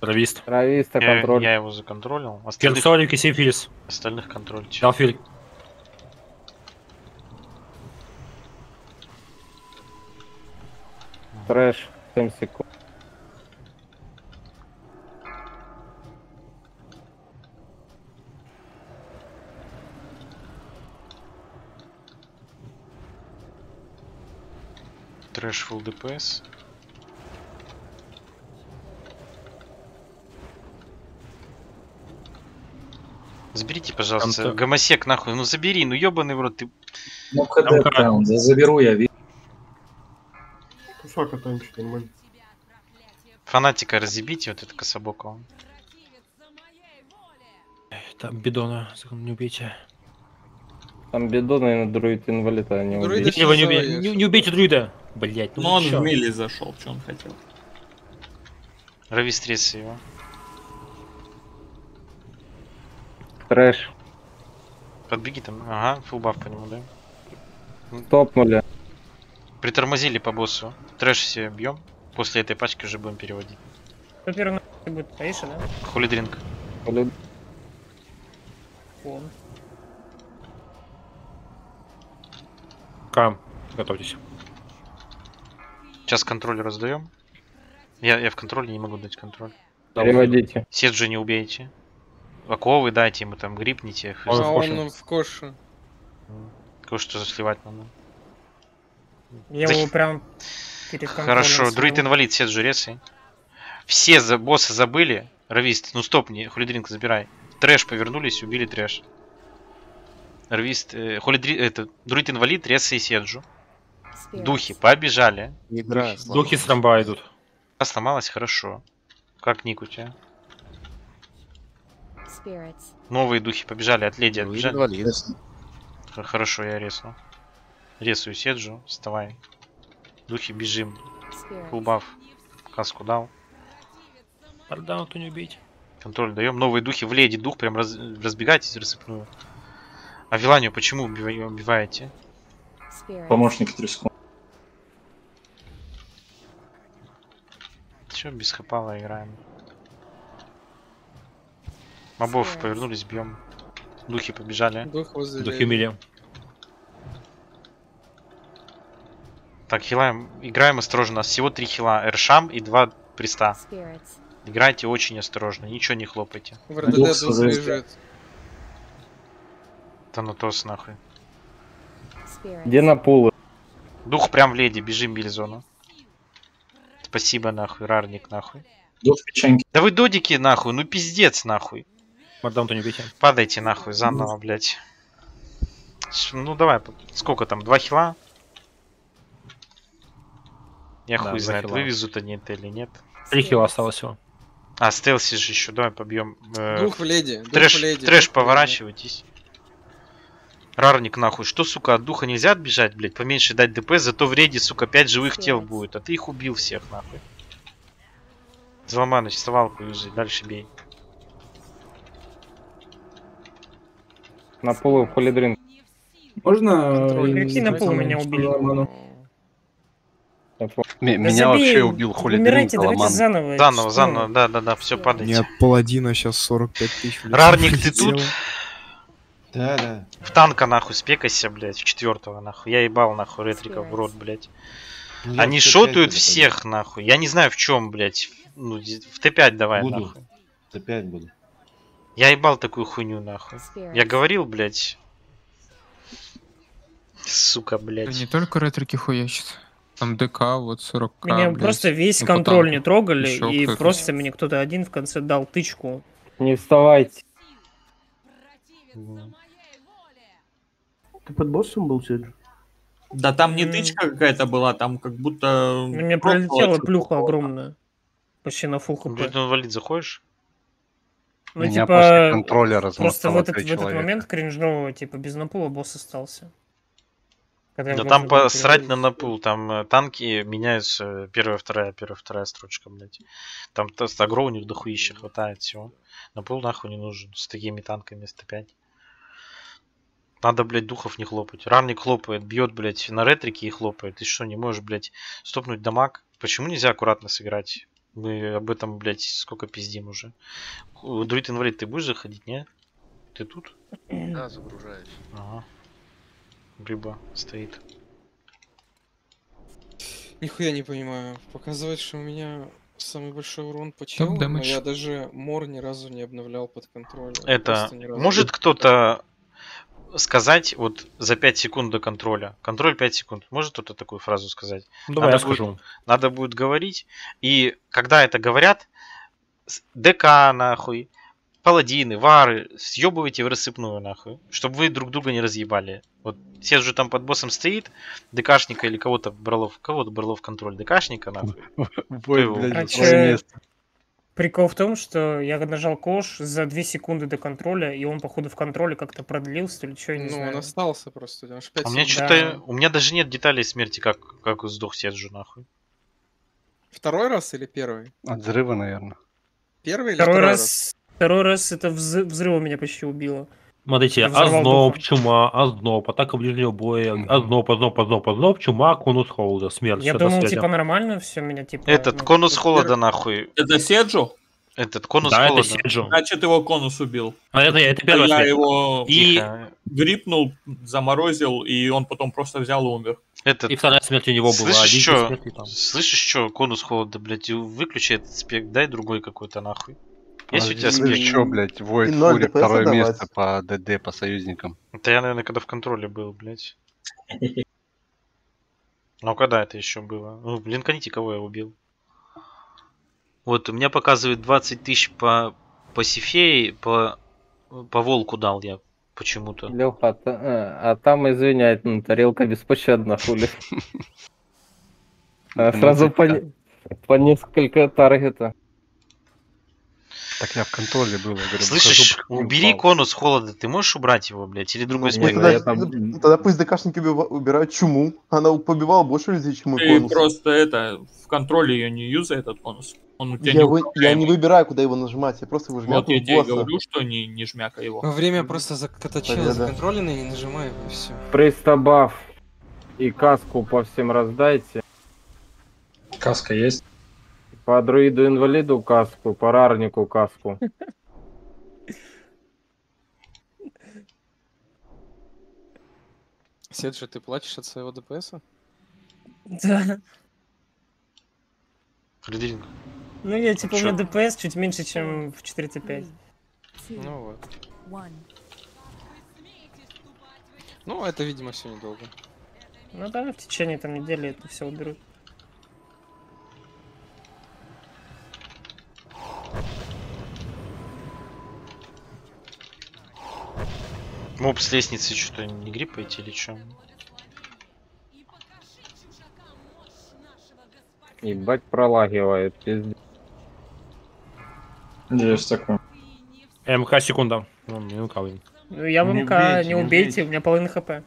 Травист. Трависта, Я, контроль. я его законтролил. Остальных, Кирсорик и Симфилис. остальных контрольте. Алфиль. Трэш. 7 секунд. Трэш full ДПС. Заберите, пожалуйста, Там-то- гомосек нахуй. Ну забери, ну ебаный в рот, ты Ну, КД да заберу я. ви- Кусак это ничего нормально. фанатика разъебите, вот это кособокого. Там бидона, не убейте. Там бидона и на друид инвалида не Друида убить. Его не, убей- не, не убейте друида. Блять, ну Ну он чё? в мили зашел, что он хотел. Рави стрессы его. Трэш. Подбеги там. Ага, фул баф по нему, да? Топнули. Притормозили по боссу. Трэш все бьем. После этой пачки уже будем переводить. Кто первый на будет? Аиша, да? Хулидринг. Хули- Вон. Кам, готовьтесь. Сейчас контроль раздаем. Я, я в контроле не могу дать контроль. Переводите. Седжи не убейте. Оковы дайте ему там, грипните. А он в коше. Кое-что сливать надо. Я Да его прям Хорошо, друид инвалид, Седжи рецей. Все за босса забыли. Равист, ну стоп, не, хулидринг забирай. Трэш повернулись, убили трэш. Равист, э, хулидри, это, друид инвалид, рецей и Седжу. Духи, побежали. Игра. Духи с рамба идут. А сломалась хорошо. Как ник у тебя? Новые духи побежали от леди, Ну, отбежали. Хорошо, я ресну. Ресую Седжу, вставай. Духи, бежим. Фулбаф. Каску дал. Ардаунту не убейте. Контроль даем. Новые духи в леди. Дух прям раз- разбегайтесь рассыпную. А Виланию почему убива- убиваете? Помощник треску. Че без хапала играем? Мобов повернулись, бьем. Духи побежали. Дух возле Духи мили. Так, хилаем. Играем осторожно. У нас всего три хила. Эршам и два приста. Играйте очень осторожно. Ничего не хлопайте. В РДД Дух дух созвездия. лежит. Танатос нахуй. Где на пулы? Дух прям в леди. Бежим Бильзону. Спасибо нахуй, рарник нахуй. Дух печеньки. Да вы додики нахуй, ну пиздец нахуй. Ардаунту не убейте. Падайте нахуй заново, блять. Ну давай, сколько там, два хила? Я Да, хуй знает, хила. вывезут они это или нет. Три хила осталось всего. А, стелси же еще, давай побьем. э, Дух в леди. Трэш, в леди. трэш дух в леди. поворачивайтесь. Рарник нахуй, что, сука, от духа нельзя отбежать, блять, поменьше дать ДП, зато в рейде, сука, 5 живых тел будет, а ты их убил всех, нахуй. Зломаныч, вставалку юзай, дальше бей. На в холидрин. Можно... Э, Игроки на пол самому меня убили. Да меня забей, вообще убил Холидрин Умирайте, давайте Галаман. заново. Заново, что? заново, да-да-да, все, падайте. от паладина сейчас 45 тысяч. Рарник, ты тут? Да, да. В танка, нахуй, спекайся, блядь, в четвертого, нахуй. Я ебал, нахуй, ретрика в рот, блядь. Я Они в Т5 шотают всех, нахуй. Я не знаю в чем, блядь. Ну, в Т5 давай, Буду. нахуй. ходить. Т5 буду. Я ебал такую хуйню, нахуй. Я говорил, блядь. Сука, Да блядь. не только ретрики хуячат. Там ДК, вот 40 Меня просто весь контроль не трогали, Ещё и кто-то. просто мне кто-то один в конце дал тычку. Не вставайте. Ты под боссом был, Седж? Да там не тычка какая-то была, там как будто... На меня просто пролетела плюха огромная. Почти на фул хп. Блядь, ну, инвалид заходишь? Ну, Меня типа, после контроля просто размотало в этот, в этот момент кринжнового, типа, без напула босс остался. Когда Да можно там посрать на напул, там э, танки меняются э, первая, вторая, первая, вторая строчка, блядь. Там тест агро у них дохуища хватает всего. Напул нахуй не нужен с такими танками 105. Надо, блядь, духов не хлопать. Ранник хлопает, бьет, блядь, на ретрике и хлопает. Ты что, не можешь, блядь, стопнуть дамаг? Почему нельзя аккуратно сыграть? Мы об этом, блядь, сколько пиздим уже. Друид инвалид, ты будешь заходить, не? Ты тут? Да, загружаюсь. Ага. Рыба стоит. Нихуя не понимаю. Показывает, что у меня самый большой урон по челу, но я даже мор ни разу не обновлял под контролем. Это может кто-то сказать вот за 5 секунд до контроля. Контроль 5 секунд. Может кто-то такую фразу сказать? Ну, давай я будет, скажу. надо будет говорить. И когда это говорят, ДК нахуй, паладины, вары, съебывайте в рассыпную нахуй. Чтобы вы друг друга не разъебали. Вот все же там под боссом стоит, ДКшника или кого-то брало, в- кого-то брало в контроль. ДКшника нахуй. Бой, блядь. Прикол в том, что я нажал кош за 2 секунды до контроля, и он, походу, в контроле как-то продлился или что, я не Ну, знаю. он остался просто, у него аж 5 А у меня секунд. что-то. У меня даже нет деталей смерти, как, как сдох Седжу нахуй. Второй раз или первый? От взрыва, наверное. Первый или Второй второй раз, второй раз это взы- взрывом меня почти убило. Смотрите, озноб, духом. чума, озноб, атака ближнего боя, озноб, озноб, озноб, озноб, чума, конус холода, смерть. Я думал, типа, нормально все меня, типа... Этот ну, конус вот холода первый- нахуй. Это Седжу? Этот конус Да, это холода. Седжу. Значит, его конус убил. А это, это А первая я смерть. его И, Тихо. грипнул, заморозил, и он потом просто взял и умер. Этот... и вторая смерть у него была. Слышишь, один что? смерть там. Слышишь, что? Конус холода, блядь, выключи этот спек, дай другой какой-то нахуй. Есть у тебя спек? чё, блядь, Void Fury, второе отдавать. место по ДД, по союзникам. Это я, наверное, когда в контроле был, блядь. Ну, когда это еще было? Ну, блин, коните, кого я убил. Вот, у меня показывает 20 тысяч по, по Сифее, по, по волку дал я почему-то. Леха, а, э, а там, извиняй, [laughs] ну, тарелка беспощадна, хули. А, Сразу по несколько таргета. Так я в контроле был, говорю, Слышишь, покажу, убери упал. конус холода, ты можешь убрать его, блядь, или другой Ну, тогда, я там- тогда пусть ДКшники уби- убирают чуму. Она побивала больше людей, чем мой Ты конус. просто это, в контроле ее не юзай, этот конус. Он у тебя Я, не вы- я не выбираю, куда его нажимать, я просто его жмякаю Вот я тебе босса. говорю, что не, не жмяка его. Во время просто за когда чел Победа. законтроленный, не нажимаю, и все. Пристабаф и каску по всем раздайте. Каска есть? По друиду-инвалиду каску, по рарнику каску. Седжи, ты плачешь от своего ДПС-а? Да. Фредерик, Ну, я, типа, у Чё? меня ДПС чуть меньше, чем в 4Т5. Ну вот. Ну, это, видимо, все недолго. Ну да, в течение там недели это все уберут. Моб с лестницы что-то не гриппаете или что? Ебать пролагивает, пиздец. Есть такое. МК секунда. Ну, минутка, блин. Ну, я в Не МК, убейте, не не убейте, у меня половина хп. Я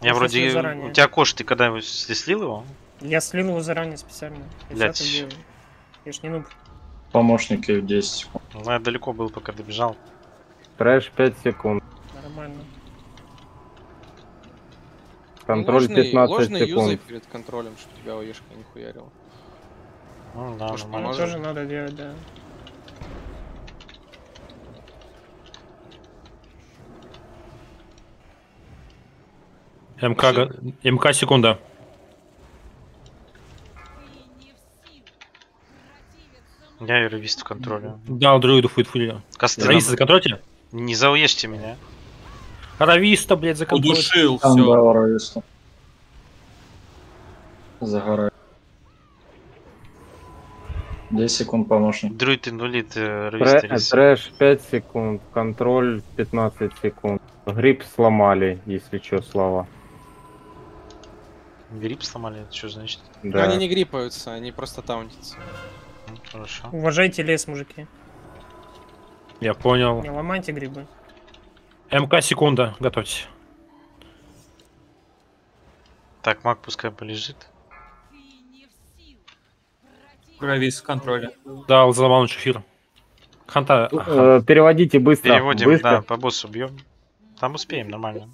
Я вроде... заранее. У тебя кош, ты когда его сли- слил его? Я слил его заранее специально. Делаю. Я ж не нуб. Помощники в 10 секунд. Ну, я далеко был, пока добежал. Трэш 5 секунд. Нормально. Контроль ложный, 15 ложный юзай секунд. перед контролем, чтобы тебя ОЕшка не хуярила. Ну, да, Может, нормально. Тоже надо делать, да. МК, МК секунда. Я юровист в контроле. Дал друиду фуитфули. Костры. Рависта законтрольте? Не зауешьте меня. Рависта, блядь, законтрольте. Удушил, Там все. дал Рависту. Загорает. 10 секунд помощник. Друид инвалид, э, Трэ- равист рис. Трэш 5 секунд, контроль 15 секунд. Грипп сломали, если что, слова. Грипп сломали, это что значит? Но Да. они не гриппаются, они просто таунтятся. Ну, хорошо. Уважайте лес, мужики. Я понял. Не ломайте грибы. МК секунда, готовьтесь. Так, маг пускай полежит. Кровис в контроле. Дал взломал шефир. Ханта. Э, Переводите быстро. Переводим, быстро. да, по боссу бьем. Там успеем, нормально.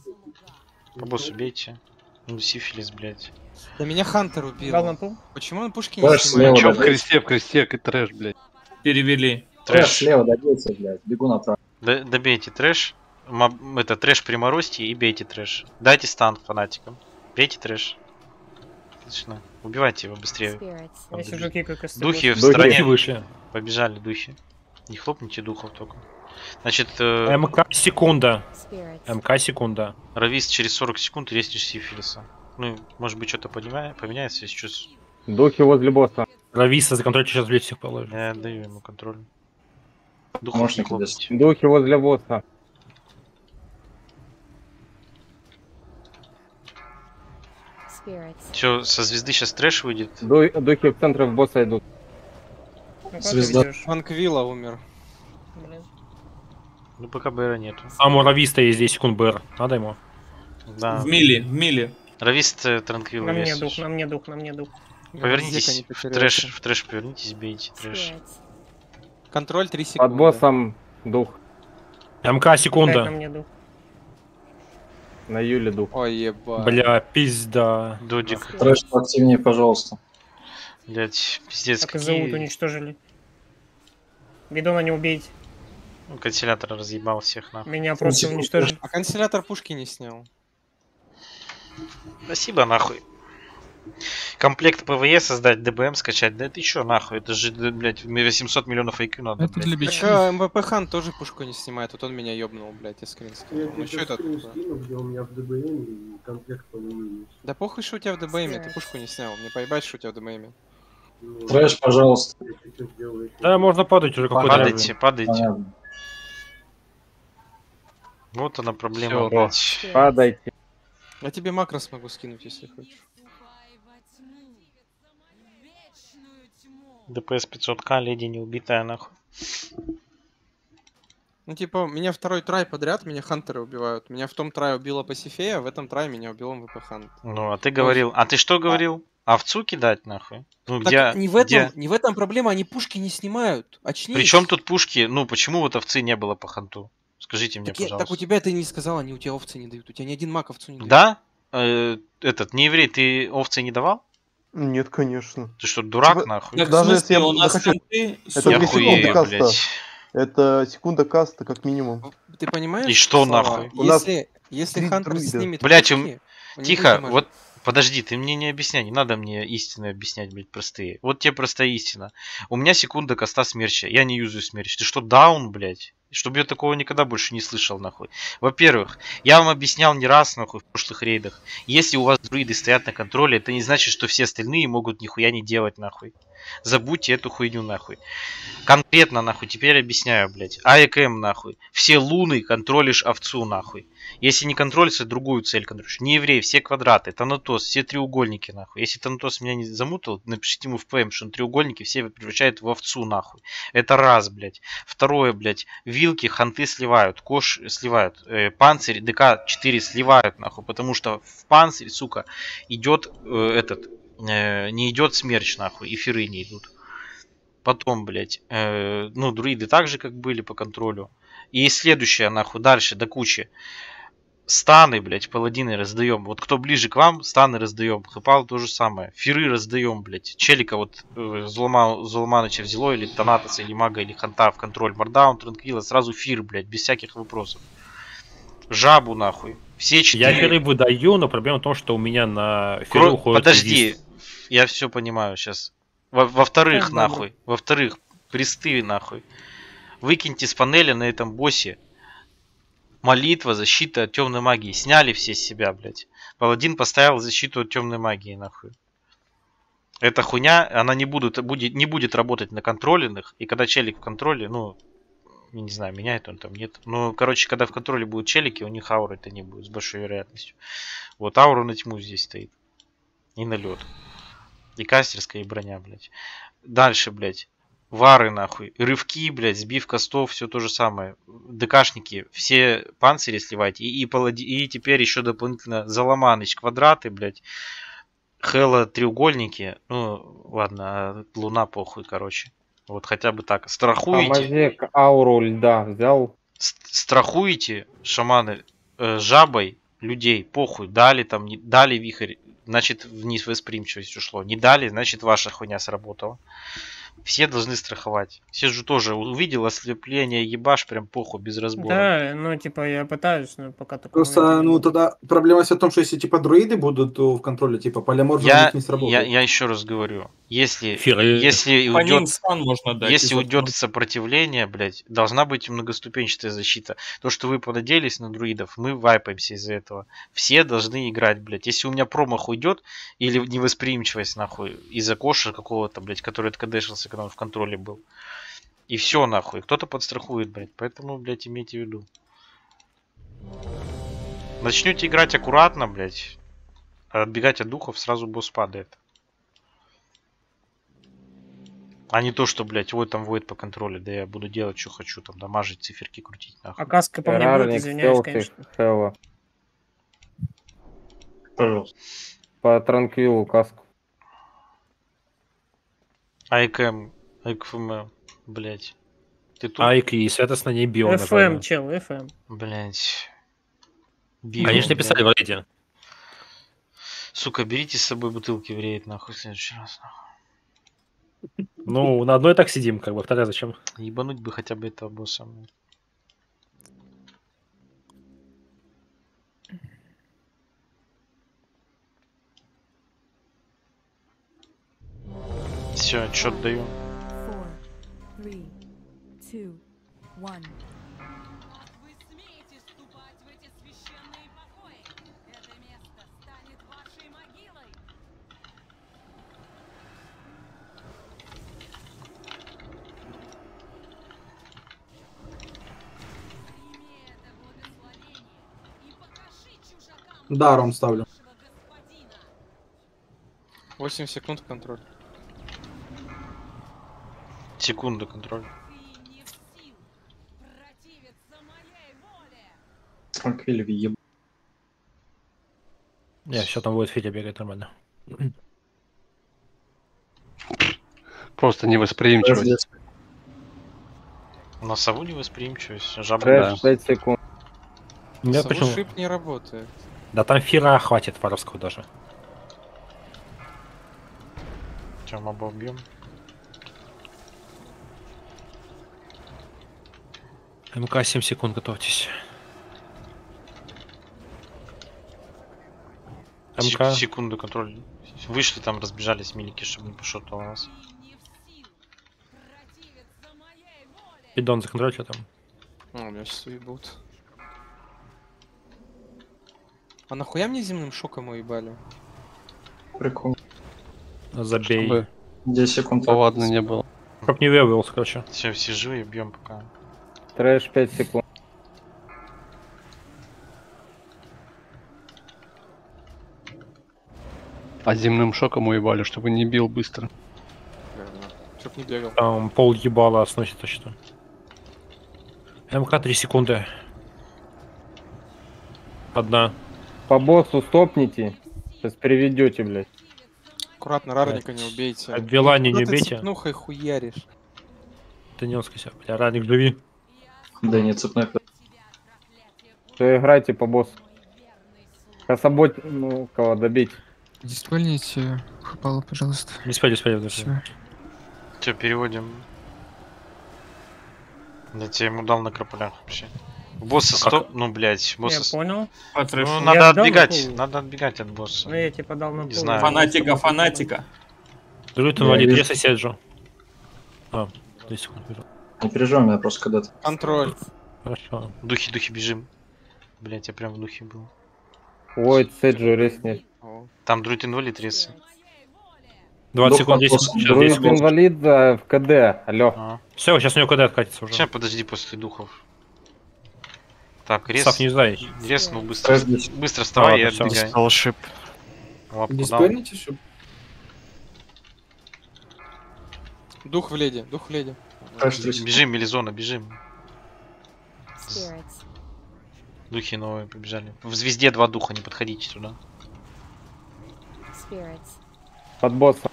По боссу бейте. Ну, сифилис, блядь. Да меня Хантер убил. Почему он пушки не снимает? Чё в кресте, в кресте, как трэш, блядь. Перевели. Трэш Трэш. слева дадите, блядь. Бегу направо. Д- добейте трэш. Это трэш приморозьте и бейте трэш. Дайте стан фанатикам. Бейте трэш. Слышно? Убивайте его быстрее. Костыль. Духи в Духи стороне. вышли. Побежали духи. Не хлопните духов только. Значит, э, МК секунда. МК секунда. Равис через 40 секунд резнешь сифилиса. Ну, может быть, что-то поменяется, если что. Духи возле босса. Рависа за контроль сейчас блядь, всех положит. Я отдаю ему контроль. Духов хлопайте. Духи возле босса. Все, со звезды сейчас трэш выйдет. Ду- Духи в центр в босса идут. Ну, Звезда. Фанквилла умер. Блин. Ну, пока БР нету. А у Рависта есть 10 секунд БР. Надо ему. Да. В миле, в миле. Равист э, транквилл На мне дух, на мне дух, на мне дух. Повернитесь в трэш, в трэш повернитесь, бейте трэш. Spirits. Контроль 3 секунды. Под боссом дух. МК секунда. на Юле дух. Ой, ебать. Бля, пизда. Додик. Трэш поактивнее, пожалуйста. Блять, пиздец, Так и зовут какие... уничтожили. Бидона не убейте. Ну, Канцелятор разъебал всех нахуй. Меня просто уничтожили. А канцелятор пушки не снял. Спасибо, нахуй. Комплект PvE создать, ДБМ скачать. Да это еще нахуй. Это же, блядь, 800 миллионов IQ надо, Это блядь. для Так бичей. а, МВП Хан тоже пушку не снимает, вот он меня ёбнул, блядь, я скрин Я скинул. Ну тебе что это скину, где у меня в ДБМ и комплект есть. Да похуй, что у тебя в ДБМе, ты пушку не снял. Мне поебать, что у тебя в ДБМе. Ну, Трэш, пожалуйста. Да, можно падать уже какой-то. Падайте, падайте. Понятно. Вот она проблема, Всё. Падайте. Я тебе макрос могу скинуть, если хочешь. ДПС 500к, леди не убитая, нахуй. Ну, типа, меня второй try подряд, меня хантеры убивают. Меня в том трае убила Пасифея, а в этом трае меня убил МВП Хан. Ну, а ты говорил... А ты что говорил? Овцу кидать, нахуй? Ну, Так где... не в этом, где- не в этом проблема, они пушки не снимают. Очнись. Причем тут пушки? Ну, почему вот овцы не было по ханту? Скажите мне, так, я- пожалуйста. так у тебя ты не сказал, они у тебя овцы не дают. У тебя ни один мак овцу не дает. Да? Э, этот, не еврей, ты овцы не давал? Нет, конечно. Ты что, дурак, Типа, нахуй? Так, Даже в если смысле, я у нас захочу- ханты Это Я хуею, каста. блядь. Это секунда каста, как минимум. Ты понимаешь? И что Слава? нахуй? У нас Если, если три Хантер друида. снимет Блядь, он не Тихо, вот подожди, ты мне не объясняй, не надо мне истины объяснять, блядь, простые. Вот тебе простая истина. У меня секунда коста смерча, я не юзаю смерч. Ты что, даун, блядь? Чтобы я такого никогда больше не слышал, нахуй. Во-первых, я вам объяснял не раз, нахуй, в прошлых рейдах. Если у вас друиды стоят на контроле, это не значит, что все остальные могут нихуя не делать, нахуй. Забудьте эту хуйню, нахуй. Конкретно, нахуй, теперь объясняю, блядь. АЭКМ, нахуй. Все луны контролишь овцу, нахуй. Если не контролится, другую цель контролишь. Не еврей, все квадраты, Танатос, все треугольники, нахуй. Если Танатос меня не замутил, напишите ему в ПМ, что он треугольники все превращает в овцу, нахуй. Это раз, блядь. Второе, блядь. Вилки, ханты сливают, кош сливают. Э, панцирь, ДК 4 сливают, нахуй. Потому что в панцирь, сука, идет э, этот... э, не идет смерч, нахуй. Эфиры не идут. Потом, блядь, э, ну, друиды также как были по контролю. И следующее, нахуй, дальше, до кучи. Станы, блядь, паладины раздаем. Вот кто ближе к вам, станы раздаем. Хэпал то же самое. Фиры раздаем, блядь. Челика вот э, Зулма, Зулманыча взяло, или Танатоса, или Мага, или Ханта в контроль. Мардаун, Транквила, сразу фир, блядь, без всяких вопросов. Жабу, нахуй. Все четыре. Я феры выдаю, но проблема в том, что у меня на феры Кро- уходит Подожди, резист. Я все понимаю сейчас. Во- Во-вторых, нахуй. Во-вторых, присты, нахуй. Выкиньте с панели на этом боссе молитва, защита от темной магии. Сняли все с себя, блядь. Паладин поставил защиту от темной магии, нахуй. Эта хуйня, она не, будет, будет, не будет работать на контроленных. И когда челик в контроле, ну, я не знаю, меняет он там, нет. Ну, короче, когда в контроле будут челики, у них ауры это не будет с большой вероятностью. Вот аура на тьму здесь стоит. И на лед. И кастерская, и броня, блядь. Дальше, блядь. Вары, нахуй. Рывки, блядь, сбив костов, все то же самое. ДКшники, все панцири сливайте. И, и, палади... и теперь еще дополнительно Заломаныч, квадраты, блядь. Хела, треугольники. Ну, ладно, а луна похуй, короче. Вот хотя бы так. Страхуете. Амазек ауру льда взял. Страхуете, шаманы, э, жабой людей, похуй, дали там, не дали вихрь, значит вниз восприимчивость ушло. Не дали, значит ваша хуйня сработала. Все должны страховать. Все же тоже увидел ослепление, ебаш, прям похуй, без разбора. Да, ну, типа, я пытаюсь, но пока только... Просто, ну, тогда проблема вся в том, что если, типа, друиды будут то в контроле, типа, полиморф Я, не я, сработает. я еще раз говорю, если, Фиры. если По уйдет, можно дать. если уйдет сопротивление, блядь, должна быть многоступенчатая защита. То, что вы понадеялись на друидов, мы вайпаемся из-за этого. Все должны играть, блядь. Если у меня промах уйдет, или невосприимчивость, нахуй, из-за коша какого-то, блядь, который откадешился, когда он в контроле был. И все, нахуй. Кто-то подстрахует, блядь. Поэтому, блядь, имейте в виду. Начнете играть аккуратно, блядь. а Отбегать от духов, сразу босс падает. А не то, что, блядь, ой, там воет по контролю, да я буду делать, что хочу, там, дамажить, циферки крутить, нахуй. А каска по мне будет, извиняюсь, конечно. Хелла. Пожалуйста. По Транквилу каску. Айкэм, Айкфм, блядь. Ты тут, Айк и на ней био FM, нажали. чел, FM. блядь. Они же блядь. написали в рейде. Сука, берите с собой бутылки в рейд, нахуй, в следующий раз, нахуй. Ну, на одной так сидим, как бы, вторая зачем? Ебануть бы хотя бы этого босса. Все, отчет даю. Four, three, two, one. Даром ставлю. 8 секунд контроль. Секунду контроль. Въеб. Не, все там будет Федя бегать нормально. Просто невосприимчивость. На сову невосприимчивость, жаба. Трэш 5 секунд. Нет, Сову почему? шип не работает. Да там фира хватит воровского даже. Чем моба убьем? МК 7 секунд, готовьтесь. МК. Секунду контроль. Вышли там, разбежались милики, чтобы не пошотало нас. Бидон законтролите там. А, меня сейчас уебут. А нахуя мне земным шоком уебали? Прикол. Забей. Чтобы 10 секунд. повадно не было. Чтоб не вывелся, короче. Все, все живые, бьем пока. Трэш 5 секунд. А земным шоком уебали, чтобы не бил быстро. Чтоб не бегал. Там пол ебала сносит точно. МК 3 секунды. Одна. По боссу стопните. Сейчас переведете, блядь. Аккуратно, рарника не убейте. Вилани Куда не ты убейте. цепнухой хуяришь? Ты не скися. Бля, Радик, живи. Да не цепной. Все, играйте по боссу. Кособот, ну, кого добить. Диспельните Хапала, пожалуйста. Не спали, спали, подожди. Всё. Все, переводим. Я тебе ему дал на крополях вообще. Босса А как? сто... Ну, блядь, Я босса... с- понял. Ну, Я надо на отбегать. Надо отбегать от босса. Ну, я типа дал на Не пол. знаю. Фанатика, фанатика. Друид Я инвалид, я сосед А, 10 секунд вижу. Не переживай, меня просто когда-то. Контроль. Хорошо. Духи, духи, бежим. Блять, я прям в духе был. Ой, Седжу резнет. Там друид инвалид рез. 20 Дух секунд, 10 вопрос. секунд. Друид 10 Друид секунд. инвалид за в КД. Алло. Все, сейчас у него куда откатится уже. Сейчас, подожди, после духов. Так, рез. Сав не знаешь. Резнул быстро. Стресс десять. Быстро вставай и ладно, всё. отбегай. Фellowship. Лапку дал. Диспельните, чтоб... Дух в леди, дух в леди. Трэш 3 секунды. Бежим, Мелизона, бежим. Spirits. Духи новые побежали. В звезде два духа, не подходите туда. Spirits. Под боссом.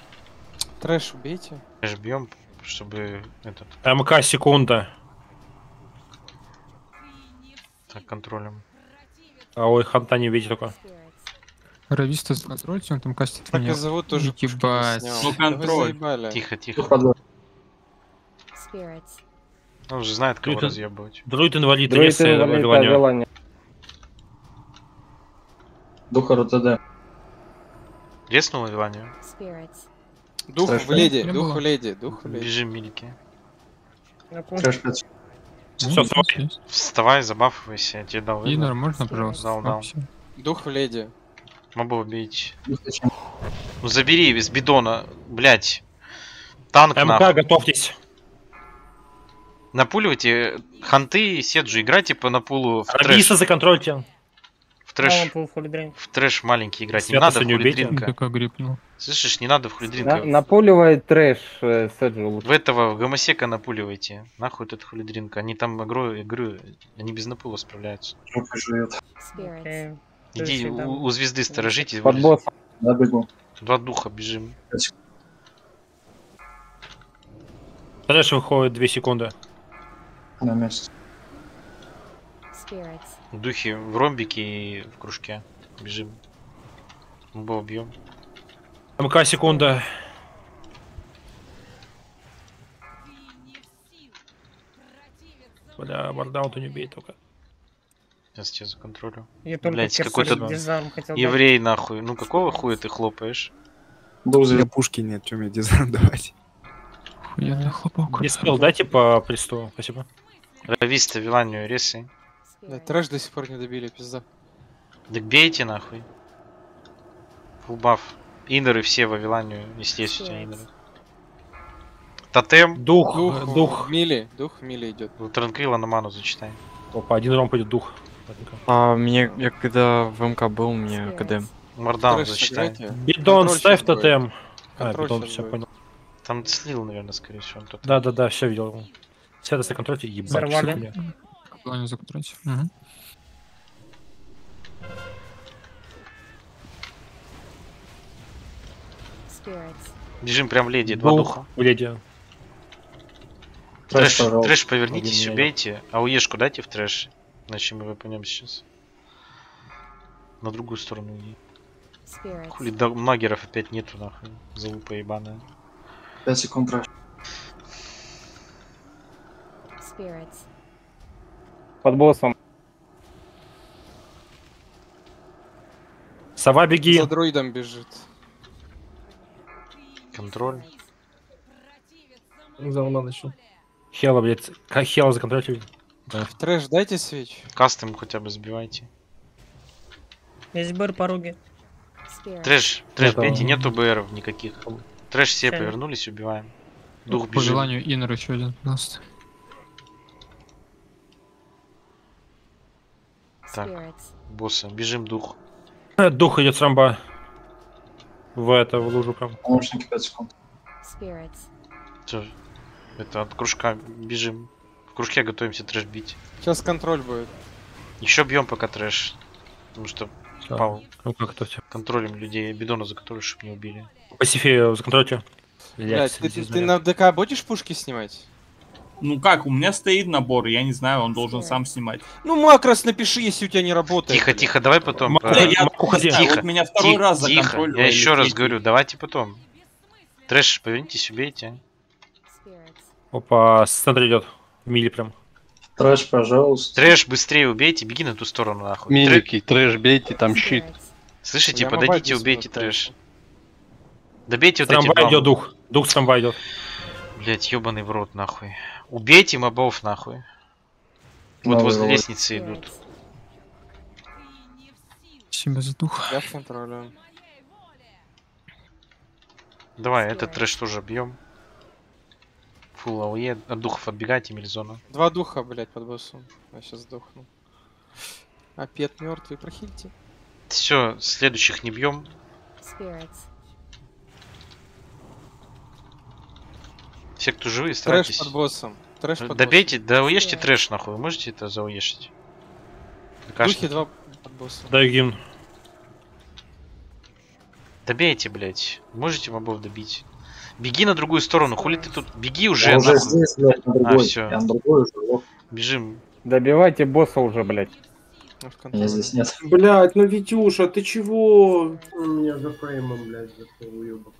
Трэш убейте. Ж бьем, чтобы этот МК секунда. так контролем. А ой, ханта не видите только. Рависта законтрольте, он там кастит Так и меня. зовут тоже. Ебать. Ну, контроль. Тихо, тихо. Он уже знает, кого Друид- разъебывать. Друид инвалид, Друид. Вавилония. Духа РТД. Резнул Вавилонию? Spirits. Дух Трэш в леди, дух в леди, дух в леди. Бежим, милики. На кон- Трэш 5. Все, Ну, вставай. Вставай, забафывайся, я тебе дал. Иннер, можно, пожалуйста? Дал, дал. А. Дух в леди. Дух зачем? Ну забери из бидона, блять. Танк МК, нахуй. готовьтесь. Напуливайте ханты, седжу, играйте по напулу в трэш. Рабиса законтрольте. В трэш, дрейн. в трэш маленький играть. Не надо в хулидринка. Слышишь, не надо в На- хулидринка. Напуливает трэш э, Седжу лучше. В этого, в гомосека напуливайте. Нахуй этот хулидринка. Они там игру, игру, они без напула справляются. Иди у, у звезды сторожите. Под. Да, бегу. Два духа бежим. Трэш выходит 2 секунды. На месте. Духи в ромбике и в кружке. Бежим. Мобов бьем. МК секунда. Бля, вардаунту не убей только. Сейчас тебя законтролю. Я только Блять, какой-то хотел дать. еврей нахуй. Ну какого хуя ты хлопаешь? Дух У меня пушки нет, что мне дизайн давать? Охуенный хлопок. Не спел, дайте по присту. Спасибо. Рависта, Виланию, ресы. Да, трэш до сих пор не добили, пизда. Так бейте нахуй. Фулбаф. Инеры все в Виланию, если есть у тебя инеры. Тотем. Дух, Дух, дух. в дух. миле идет. Транквила на ману зачитай. Опа, один ром пойдет дух. А мне, я когда в МК был, мне КД. Мордаун Трэш зачитай. Бидон, ставь тотем. А, бидон, все понял. Там слил, наверное, скорее всего. он тотем. Да, да, да, все видел. Святоса контрольте, ебать. Взорвали. что хуйня. Плане законтролить. Мгм. Spirits. Бежим прям в леди, два Дух, духа. у леди. Трэш, Трэш, трэш повернитесь, Один убейте. А уешку дайте в трэш. Иначе мы выпадем сейчас. На другую сторону иди. Хули да, магеров опять нету нахуй. Залупа ебаная. 5 секунд трэш. Под боссом. Сова, беги. За друидом бежит. Контроль. Залма начал. Хела, блядь. Как Хела законтрольте. Да. Трэш, дайте свеч. Кастом хотя бы сбивайте. Есть бэр пороги. Spirits. Трэш, трэш, Это- нету БРов никаких. Трэш все повернулись, убиваем. Дух По бежит. желанию Иннер еще один, пожалуйста. Так, босса, бежим дух. Э, Дух идет с рамба. В это, в лужу прям. Помощники 5 секунд. Всё, Это от кружка бежим. В кружке готовимся трэш бить. Сейчас контроль будет. Еще бьем пока трэш. Потому что Всё. пал. Ну как это все? Контролем людей. Бидона за который, чтобы не убили. Пасифе законтрольте. Блять, ты, ты- ты на ДК будешь пушки снимать? Ну как, у меня стоит набор, я не знаю, он должен сам снимать. Ну макрос напиши, если у тебя не работает. Тихо, тихо, давай потом. Э, Да, я Маку, не знаю, тихо, вот меня второй тихо, раз тихо. Я еще раз говорю, давайте потом. Трэш, повернитесь, убейте. Опа, с центра идет. Мили прям. Трэш, пожалуйста. Трэш, быстрее убейте, беги на ту сторону нахуй. Милики, трэш бейте, там щит. Слышите, Я подойдите, убейте трэш. Добейте вот эти трамвая два. идет дух. Дух с трамвая идет. Блять, ебаный в рот нахуй. Убейте мобов нахуй. Вот Новый возле ролик. лестницы идут. Себя за дух. Я в контроле. Давай, этот трэш тоже бьем. Фул АУЕ, от духов отбегайте, Мельзона. Два духа, блять, под боссом. Я сейчас сдохну. А пет мертвый, прохильте. Все, следующих не бьем. Spirits. Все, кто живые, Трэш старайтесь. под боссом. Трэш под Добейте, да уешьте трэш нахуй. Вы можете это зауешить? боссом. Духи два под боссом. Дай гимн. Добейте, блять. Можете мобов добить. Беги на другую сторону, хули ты тут? Беги уже, Я уже здесь, блядь, на А, другой. всё. Я на другой уже. Бежим. Добивайте босса уже, блядь. Я здесь нет. Блять, ну Витюша, ты чего? У меня за фреймом, блядь, за уебок.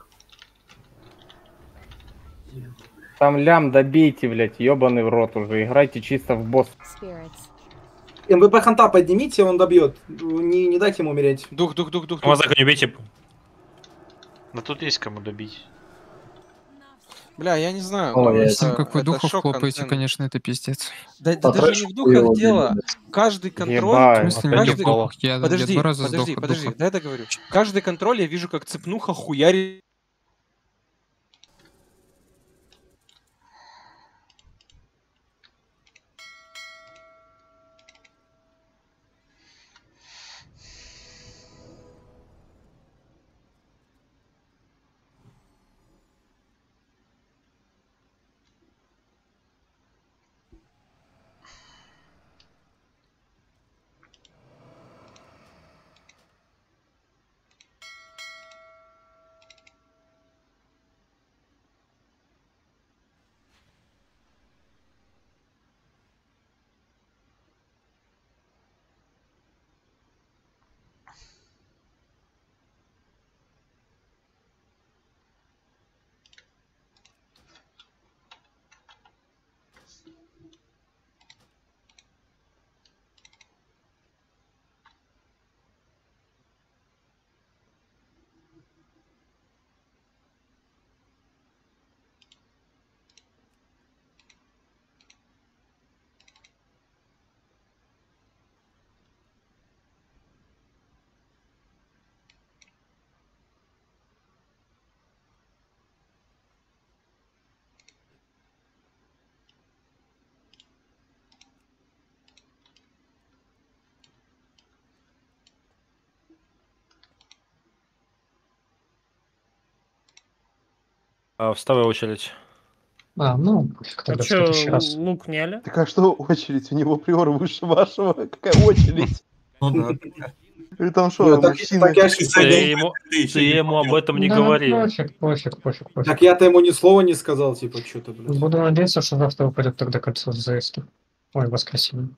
Там лям добейте, блядь, ебаный в рот уже. Играйте чисто в босс. МВП ханта поднимите, он добьет. Не, не дайте ему умереть. Дух, дух, дух, дух. Мазака не убейте. Но тут есть кому добить. Бля, я не знаю. Ой, ну, Если это- как вы это духов хлопаете, контент. конечно, это пиздец. Да, да даже не в духах дело. Каждый контроль... В смысле, каждый... Я- я подожди, два раза подожди, подожди, духа. дай договорю. Каждый контроль я вижу, как цепнуха хуярит А, Вставай очередь. А, ну, А тогда чё, следующий раз. лук няли? Так а что очередь? У него приор выше вашего. Какая очередь? Ну да. Или там Ну, что, так- мужчины? так я ж- Ты ему, ты ему об этом не Да, говори. Пофиг, пофиг, пофиг, пофиг. Так я-то ему ни слова не сказал, типа, что-то, блядь. Буду надеяться, что завтра упадет тогда кольцо с ЗС. Ой, воскресенье.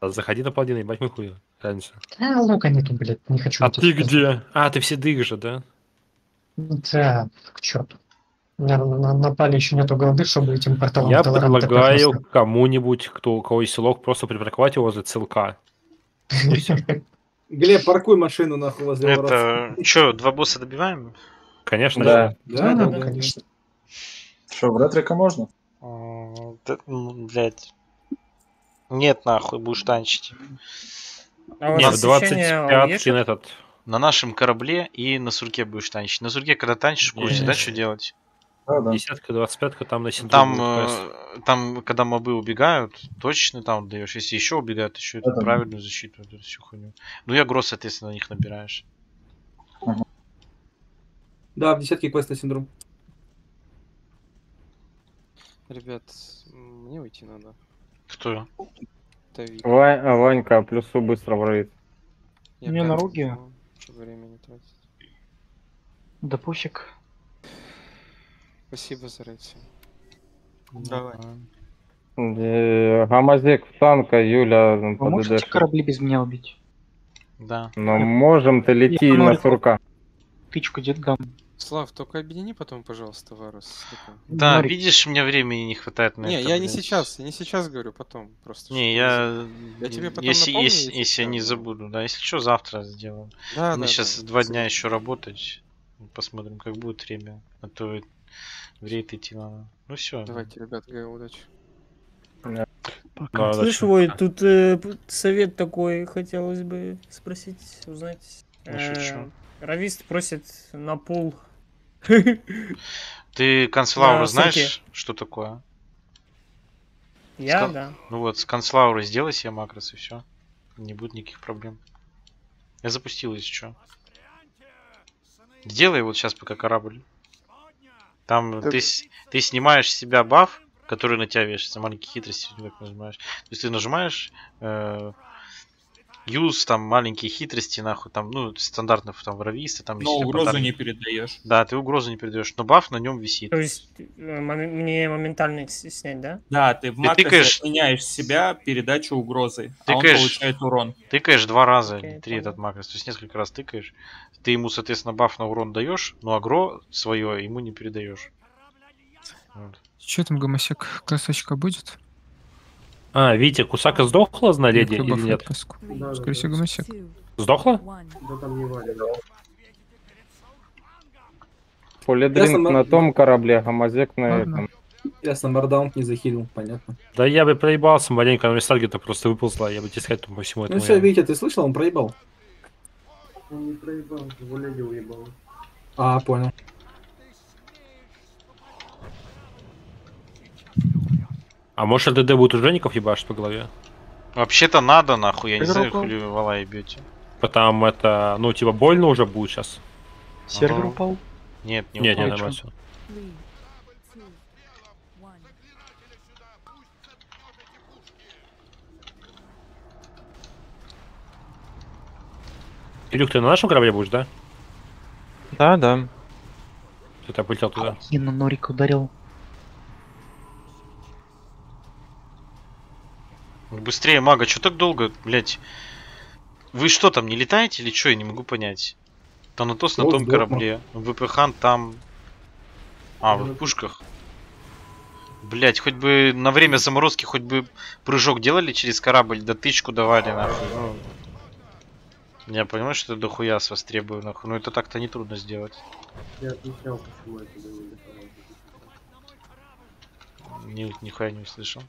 А Заходи на паладина, ебать мы хуя. Разница. А, лука нету, блядь, не хочу. А ты где? А, ты все дых же, да? Да, к черту. У меня на, на пале еще нету голды, чтобы этим порталом Я предлагаю кому-нибудь, кто, у кого есть селок, просто припарковать его за ЦЛК. [laughs] Глеб, паркуй машину нахуй возле. Это... Чё, два босса добиваем? Конечно. Да. Да, да, да. конечно. Что, в ретрика можно? Ну, Блядь. Нет, нахуй, будешь танчить. А Нет, в освещение 25 есть? на этот. На нашем корабле и на сурке будешь танчить. На сурке, когда танчишь, Не. да, что делать? Да, да. Десятка, двадцать пятка там на Там, квест. э, там, когда мобы убегают, точно там даешь. Если еще убегают, еще эту Да-да. правильную защиту, эту всю хуйню. Ну и агро, соответственно, на них набираешь. Да, в десятке квеста синдром. Ребят, мне уйти надо. Кто? Вань- а, Ванька, плюсу быстро в рейд. Я Не, на руки. возьму, чтобы время не тратить. Да пофиг. Спасибо за рейтинг. Давай. Э, Гамазек в танка, Юля ну, Вы по можете ДД. корабли без меня убить? Да. Но можем, ты лети на сурка. Тычку дед дам. Слав, только объедини потом, пожалуйста, Варус. Да, Норик. видишь, мне времени не хватает на Не, это. я не сейчас, я не сейчас говорю, потом. Просто. Не, я... Я тебе потом если, напомню, если, если если я не забуду, да. Если что, завтра сделаю. Да, Мне да, сейчас да. два дня еще работать. Посмотрим, как будет время. А то в рейд идти надо. Ну все. Давайте, ребят, удачи. Да, Слышь, да, Вой, тут э, совет такой хотелось бы спросить, узнать. Э, Равист просит на пул. Ты канцлауру На знаешь, что такое? Я, да. Ну вот, с канцлаурой сделай себе макрос и все. Не будет никаких проблем. Я запустил, если что. Сделай вот сейчас пока корабль. Там Так- ты, ты снимаешь с себя баф, который на тебя вешается, маленькие хитрости, нажимаешь. То есть ты нажимаешь э, use, там маленькие хитрости, нахуй, там, ну, стандартно там воровисты, там Но угрозу подарки. не передаешь. Да, ты угрозу не передаешь, но баф на нем висит. То есть э, мне моментально снять, да? Да, ты в Ты тыкаешь- отменяешь с себя передачу угрозы, а он Тыкаешь- получает урон. Тыкаешь два раза, не три этот макрос, то есть несколько раз тыкаешь. Ты ему, соответственно, баф на урон даешь, но агро свое ему не передаешь. Че там гомосек? Косочка будет? А, Витя, Кусака сдохла на леди или нет? отпуск. Скорее всего, гомосек. Сдохла? Да там не валит. Полидринг Ясно, на том корабле, а Гамазек на Ладно. этом. Ясно, мардаунт не захилил, понятно. Да я бы проебался маленько, но из таргета просто выползла, я бы тебе сказать по всему Ну этому. все, я- Витя, ты слышал, он проебал. Он не проебал, его леди уебал. А, понял. А может РДД будет уже ников ебашить по голове? Вообще-то надо, нахуй, я не знаю, хули вы вала ебете. Потому это, ну, типа, больно уже будет сейчас. Сервер Ага. упал? Нет, не Нет, упал. не нормально всё. Илюх, ты на нашем корабле будешь, да? Да, да. Ты полетел туда. И на Норик ударил. Быстрее, мага, что так долго, блять? Вы что там, не летаете или что? Я не могу понять. Танатос на Вот том корабле. ВПХ там... А, в пушках. Блять, хоть бы на время заморозки хоть бы прыжок делали через корабль, да тычку давали, нахуй. Ну, я понимаю, что это дохуя с вас требую, нахуй. Но это так-то не трудно сделать. Я отмечал, почему не летал. Ни, нихуя не услышал.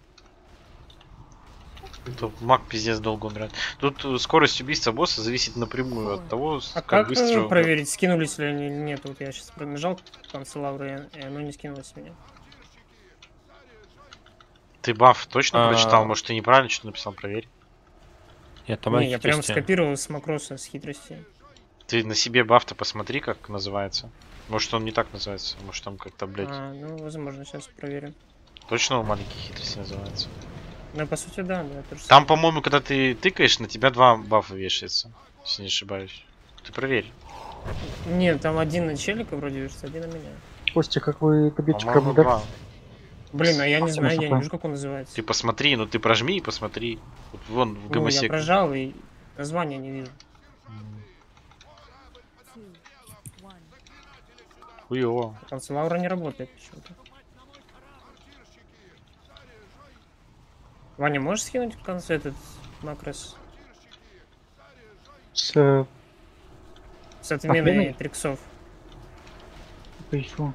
Тут маг пиздец долго умирает. Тут э, скорость убийства босса зависит напрямую от того, А как, как быстро... э, он- проверить, скинулись ли они или нет? Вот я сейчас пробежал канцеляру, и оно не скинулось с меня. Ты баф точно А. прочитал? Может, ты неправильно что-то написал? Проверь. Нет, там не, я прям скопировал с макроса с хитрости. Ты на себе баф-то посмотри, как называется. Может, он не так называется. Может, там как-то, блядь... А, ну, возможно, сейчас проверим. Точно он маленький хитрости называется? Ну, по сути, да, да. то Там, по-моему, когда ты тыкаешь, на тебя два бафа вешается. Если не ошибаюсь. Ты проверь. Нет, там один на челика вроде вешается, один на меня. Костя, как вы два. да? Блин, а я не знаю, я не вижу, как он называется. Ты посмотри, ну ты прожми и посмотри. Вот вон в Ну, я гомосек. прожал и название не вижу. Хуёво. Канцелаура не работает почему-то. Ваня, можешь скинуть конц этот макрос С... с отменой Отменой? триксов? Еще.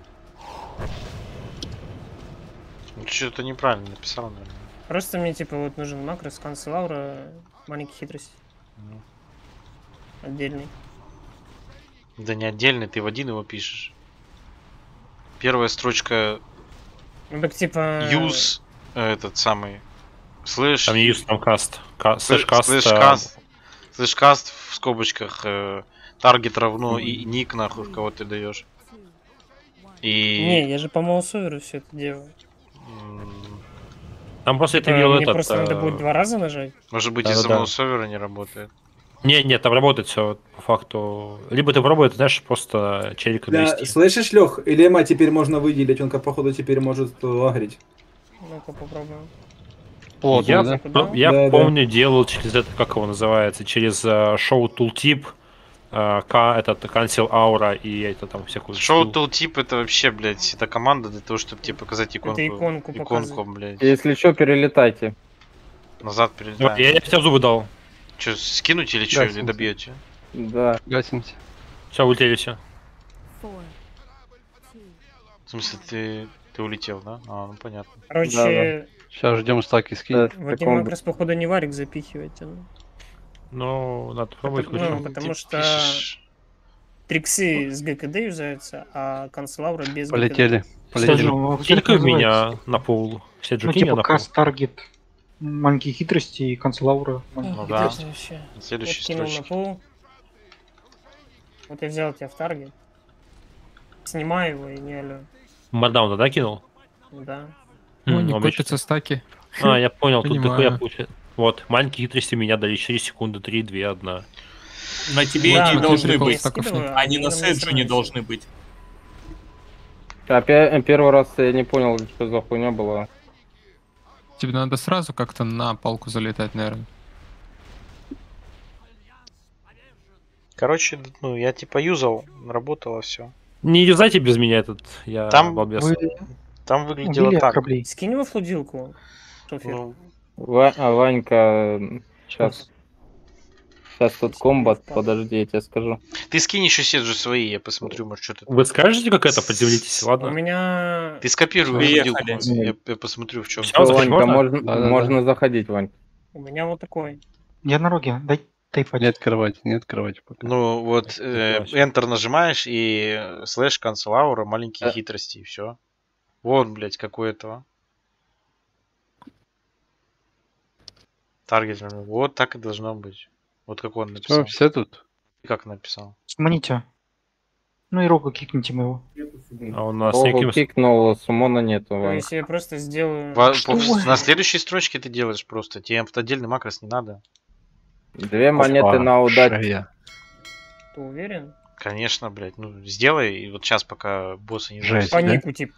Ну, что-то неправильно написал, наверное. Просто мне типа вот нужен макрос cancelaura маленький хитрость. Ну. Отдельный. Да не отдельный, ты в один его пишешь. Первая строчка Ну так типа... use, э, этот самый, slash... Там use, там cast. Slash cast, slash а, cast, slash cast в скобочках, э, target равно и ник нахуй, в кого ты даешь. И... Не, я же по маусоверу все это делаю. Там просто это мне этот... просто надо э, будет два раза нажать. Может быть, из-за маусовера не работает. Не, нет, там работает все по факту. Либо ты пробуй, знаешь, просто челика Да, слышишь, Лех, Лема теперь можно выделить, он, как походу, теперь может э, агрить. Ну-ка попробуем. Я да? ну, я Да, да. помню, делал через это, как его называется, через э, шоу Tooltip, э, ка- этот Cancel Aura и это там всякую... Шоу. Tooltip это вообще, блядь, это команда для того, чтобы тебе показать иконку. иконку иконку, блядь. Если что, перелетайте. Назад Ну, перелетаем. Я, я тебе зубы дал. Че, скинуть или что, или Гасимся. добьете? Да. Гасимся. Все, улетели все. В смысле, ты, ты улетел, да? А, ну понятно. Короче, Сейчас ждем стаки скинет. в один макрос, походу, не варик запихивайте. Ну, Ну, надо пробовать потому, включить. ну, потому Ты что пишешь- триксы с ГКД юзаются, а канцелаура без Полетели. ГКД. Полетели. ну, Сколько меня на пол? Все Ну, типа на каст таргет. Маленькие хитрости и канцелаура. Ну да. хитрости вообще. На следующей Вот на пол. Вот я взял тебя в таргет. Снимаю его и не алё. Мардаун, да, кинул? Да. О, М, не обычно. копятся стаки. А, я понял, тут дохуя получается. Вот, маленькие хитрости меня дали 4 секунды, 3, 2, 1. На тебе Да, они ну, должны быть. Они на Они Седжу не должны быть. Опять первый раз я не понял, что за хуйня была. Тебе надо сразу как-то на палку залетать, наверное. Короче, ну, я типа юзал, работало все. Не юзайте без меня этот, я Там балбес. Вы Там выглядело Убили так. кораблей. Скинь его флудилку. Шофер. Ну, Ва- а, Ванька, сейчас. Сейчас тут комбат, подожди, я тебе скажу. ты скинь еще седжи свои, я посмотрю, может что-то. Вы скажете, как это, поделитесь, У ладно? меня... Ты скопируй Приехали. флудилку, я, я посмотрю в чем. Заходить Ванька, можно? можно, Да-да-да. можно заходить, Вань. У меня вот такой. Я на роге, дай тайфать. Не открывайте, не открывайте пока. Ну вот, э, Enter нажимаешь и слэш cancel aura, маленькие Э. хитрости и все. Вон, блядь, какой этого. Таргет, вот так и должно быть. Вот как он Все, написал. все тут? Как написал? Сманите. Ну и рогу кикните моего. А у нас Ого, неким... кикнул, сумона нету, То Вань. есть я просто сделаю... Во- Что? на следующей строчке ты делаешь просто. Тебе отдельный макрос не надо. Две монеты на удачу. Ты уверен? Конечно, блядь. Ну, сделай, и вот сейчас, пока босса не Жесть. По да? типа.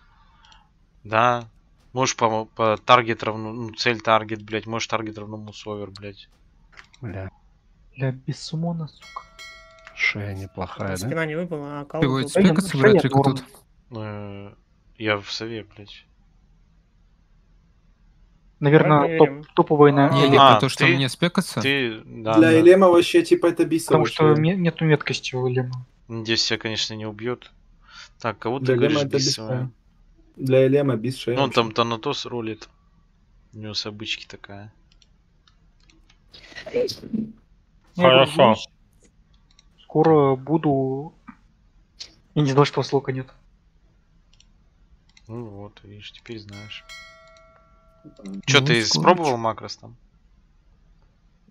Да. Можешь по, по таргет равно, ну, цель таргет, блядь, можешь таргет равно мусовер, блядь. Бля, Бля, без сумона, сука. шея неплохая, да? Спина не выпала, а Ты кого будешь Да не, спекаться в ну, ретрику норм. тут? Э, Я в сове, блядь. Наверное, топ, топовая на Не, не, А, то, что ты- мне спекаться? Ты, да, Для да. Элема вообще типа это Потому что нету меткости у Лема. Надеюсь, тебя, конечно, не убьет. Так, кого ты Элема говоришь бисовая? бисово. Для Элема бис шея. Ну, он там Танатос ролит. У него с обычки такая. Хорошо. Скоро буду... Я не знал, что у вас лока нет. Ну вот, видишь, теперь знаешь. Че, Ну, ты скоро. спробовал макрос там?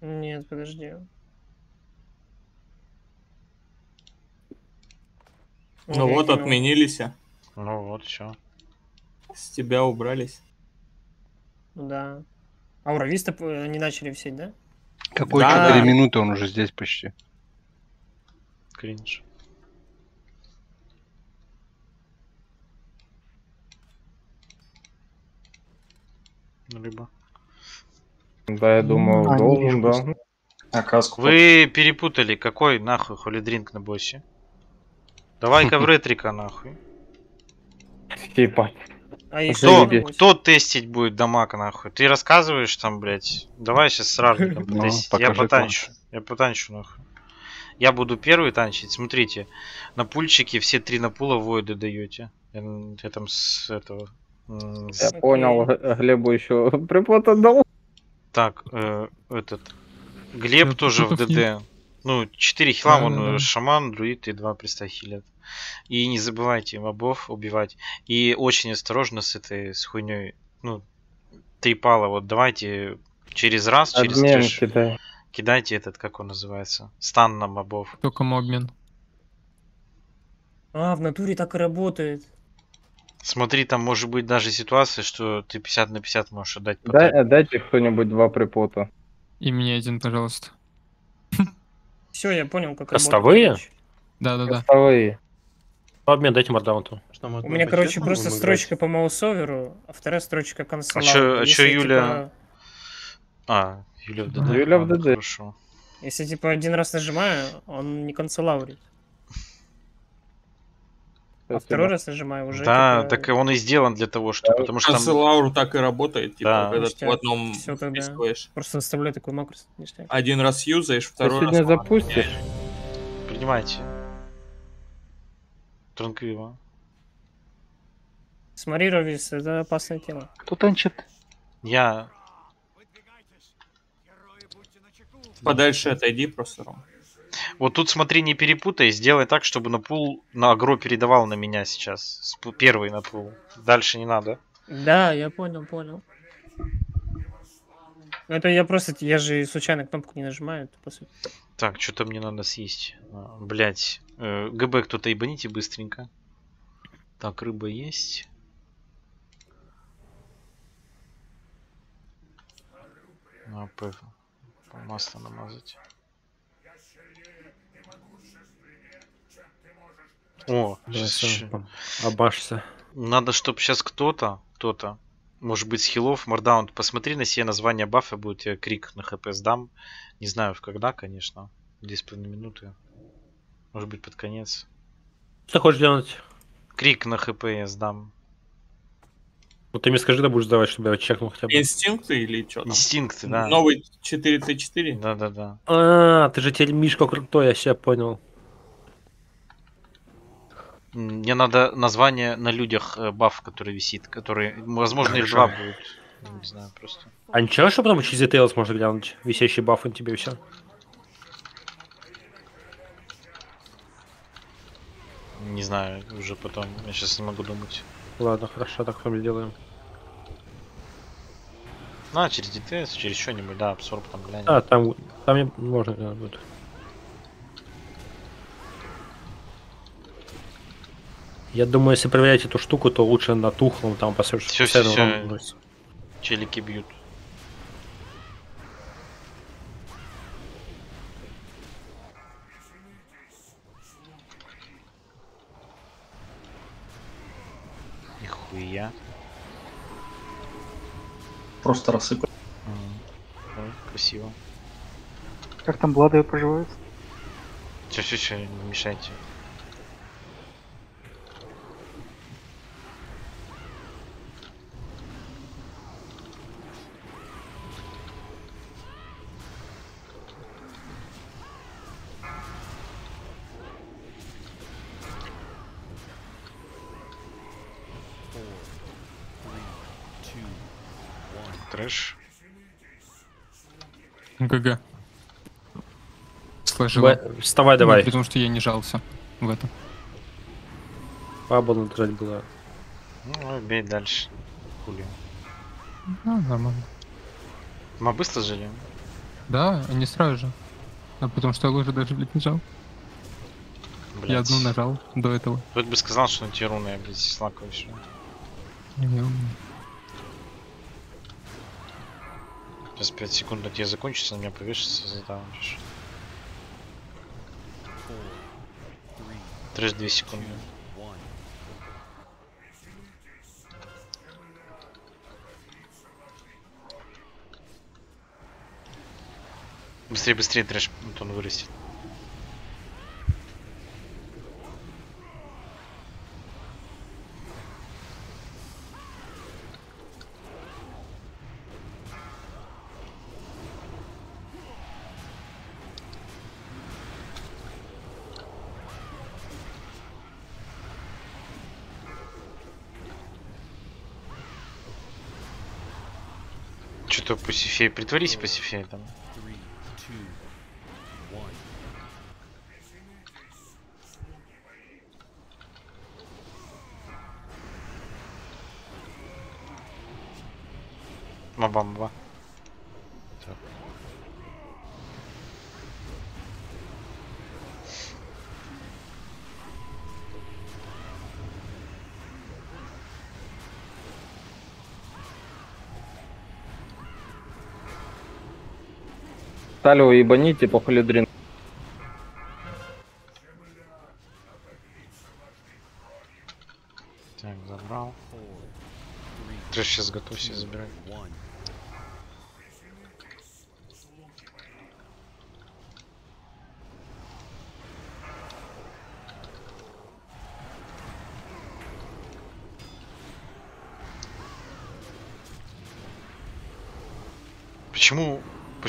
Нет, подожди. Ну вот, отменились. Ну вот, все. С тебя убрались. Да. А урависта п- не начали все, да? Какой Да. 4 минуты, он уже здесь почти. Кринж. Ну, либо. Да, я думаю, А, должен, да. А каску? Вы перепутали, какой нахуй холидринк на боссе? Давай-ка в [laughs] ретрика нахуй. Типа. А Кто, кто? тестить будет дамаг нахуй? Ты рассказываешь там, блядь? Давай сейчас с ражником [laughs] Ну, потестить. Я потанчу. Я потанчу нахуй. Я буду первый танчить. Смотрите, на пульчике все три напула воиды даете. Я, я там с этого... с- Я понял, Г- Глебу еще [laughs] припот отдал. Так, э, этот... Глеб Да, тоже в ДД. Ну, 4 хила, он Да-да-да. э, шаман, друид и 2 приста хилят. И не забывайте мобов убивать. И очень осторожно с этой с хуйней. Ну, три пала. Вот давайте через раз, через Обмен трэш кидай. кидайте этот, как он называется, стан на мобов. Кому обмен? А, в натуре так и работает. Смотри, там может быть даже ситуация, что ты 50 на 50 можешь отдать. по Дай, дайте кто-нибудь два припота. И мне один, пожалуйста. Все, я понял, как Костовые? работает. Да-да-да. Костовые. Обмен дайте мордаунту. У меня, короче, просто строчка по маусоверу, а вторая строчка консола. А чё- а Юля- типа, А, Юля в ДД. Юля в ДД. Хорошо. Если типа один раз нажимаю, он не канцелаурит. А Спасибо. второй раз нажимаю уже. Да, типа, так он и сделан для того, что... Потому что там... Канцелауру так и работает, типа, Да. когда ты в ништяк. одном тогда. вписываешь. Просто оставляю такой макрос. ништяк. Один раз юзаешь, Ты второй раз... сегодня запустишь? Принимайте. Транквила. Смотри, Ровис, это опасное тело. Кто танчит? Я... Подальше отойди просто, Ром. Вот тут смотри, не перепутай, сделай так, чтобы на пул на агро передавал на меня сейчас. Первый на пул. Дальше не надо. Да, я понял, понял. Ну, Это я просто, я же случайно кнопку не нажимаю, это по сути. Так, что-то мне надо съесть. Блять. ГБ кто-то ебаните быстренько. Так, рыба есть. А, П. Масло намазать. О, Да, пом- Обашься. Надо, чтобы сейчас кто-то, кто-то, может быть, с хилов, мордаун, посмотри на все названия бафа, будет я крик на хп сдам. Не знаю, в когда, конечно. Две с половиной минуты. Может быть, под конец. Что ты хочешь делать? Крик на хп я сдам. Ну ты мне скажи, когда будешь сдавать, чтобы я чекнул хотя бы. Инстинкты или что там? Инстинкты, да. Новый 4Т4? Да-да-да. А, ты же теперь Мишка крутой, я себя понял. Мне надо название на людях э, баф, который висит, который, возможно, их два будет. Не знаю, просто. А ничего, что потом через Details можно глянуть? Висящий баф на тебе и все. Не знаю, уже потом. Я сейчас не могу думать. Ладно, хорошо, так потом сделаем. Ну, а через DTS, через что-нибудь, да, абсорб там глянем. А, там, там не- можно глянуть будет. Я думаю, если проверять эту штуку, то лучше на тухлом там по сер- Все, все, все. Челики бьют. Просто ой, красиво. Как там Блады поживают? Все, все, все, не мешайте. ГГ. Сложила. Давай, вставай давай. Нет, потому что я не жался в этом. Пабл нажать было. Ну, бей дальше. Хули. А, нормально. Мы быстро жили? Да, они сразу же. А потому что я уже даже, блядь, не жал. Я Блядь. одну нажал до этого. Кто бы сказал, что на те руны я, блядь, слакаю еще. Не, не Сейчас 5 секунд на тебе закончится, на меня повешится, задавишь. Трэш 2 секунды. Быстрее, быстрее, трэш, вот он вырастет. Что-то Пасифей, притворись Пасифей там. Мабамба. Талио ебаните по холидрин. Так, забрал. Трэш сейчас готовься забирать.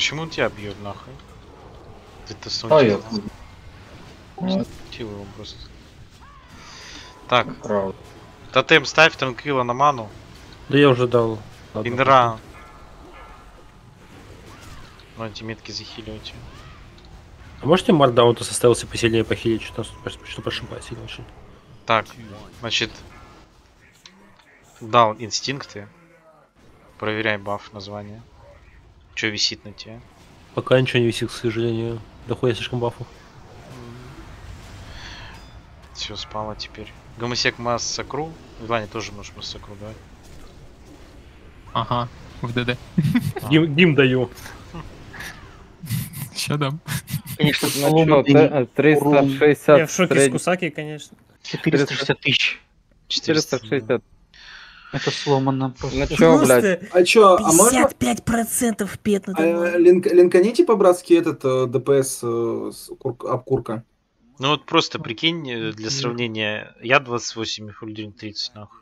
Почему, он тебя бьет нахуй? Ты-то сам А, его просто. Так. Тотем ставь транквила на ману. Да я уже дал. Инра. Ну, эти метки захиливайте. А можете маркдаун-то составился посильнее похилить? Что-то что пошибать сильно очень. Так, значит, дал инстинкты. Проверяй баф название. Что висит на тебе? Пока ничего не висит, к сожалению. Дохуя слишком бафов. Все, спало теперь. Гомосек Массакру. Ваня тоже можешь Массакру давать. Ага, в ДД. Дим, [laughs] Дим даю. Ща дам. Конечно, Ну что, т- 360 Я в шоке с. Кусаки, конечно. 460 тысяч. 460. Это сломано просто. Ну чё, блядь? А чё, а можно 55% петно. э, линк, линканите по-братски этот э, ДПС э, с обкурка? Ну вот просто прикинь, э, для сравнения, я 28 и Фульдин 30, нахуй.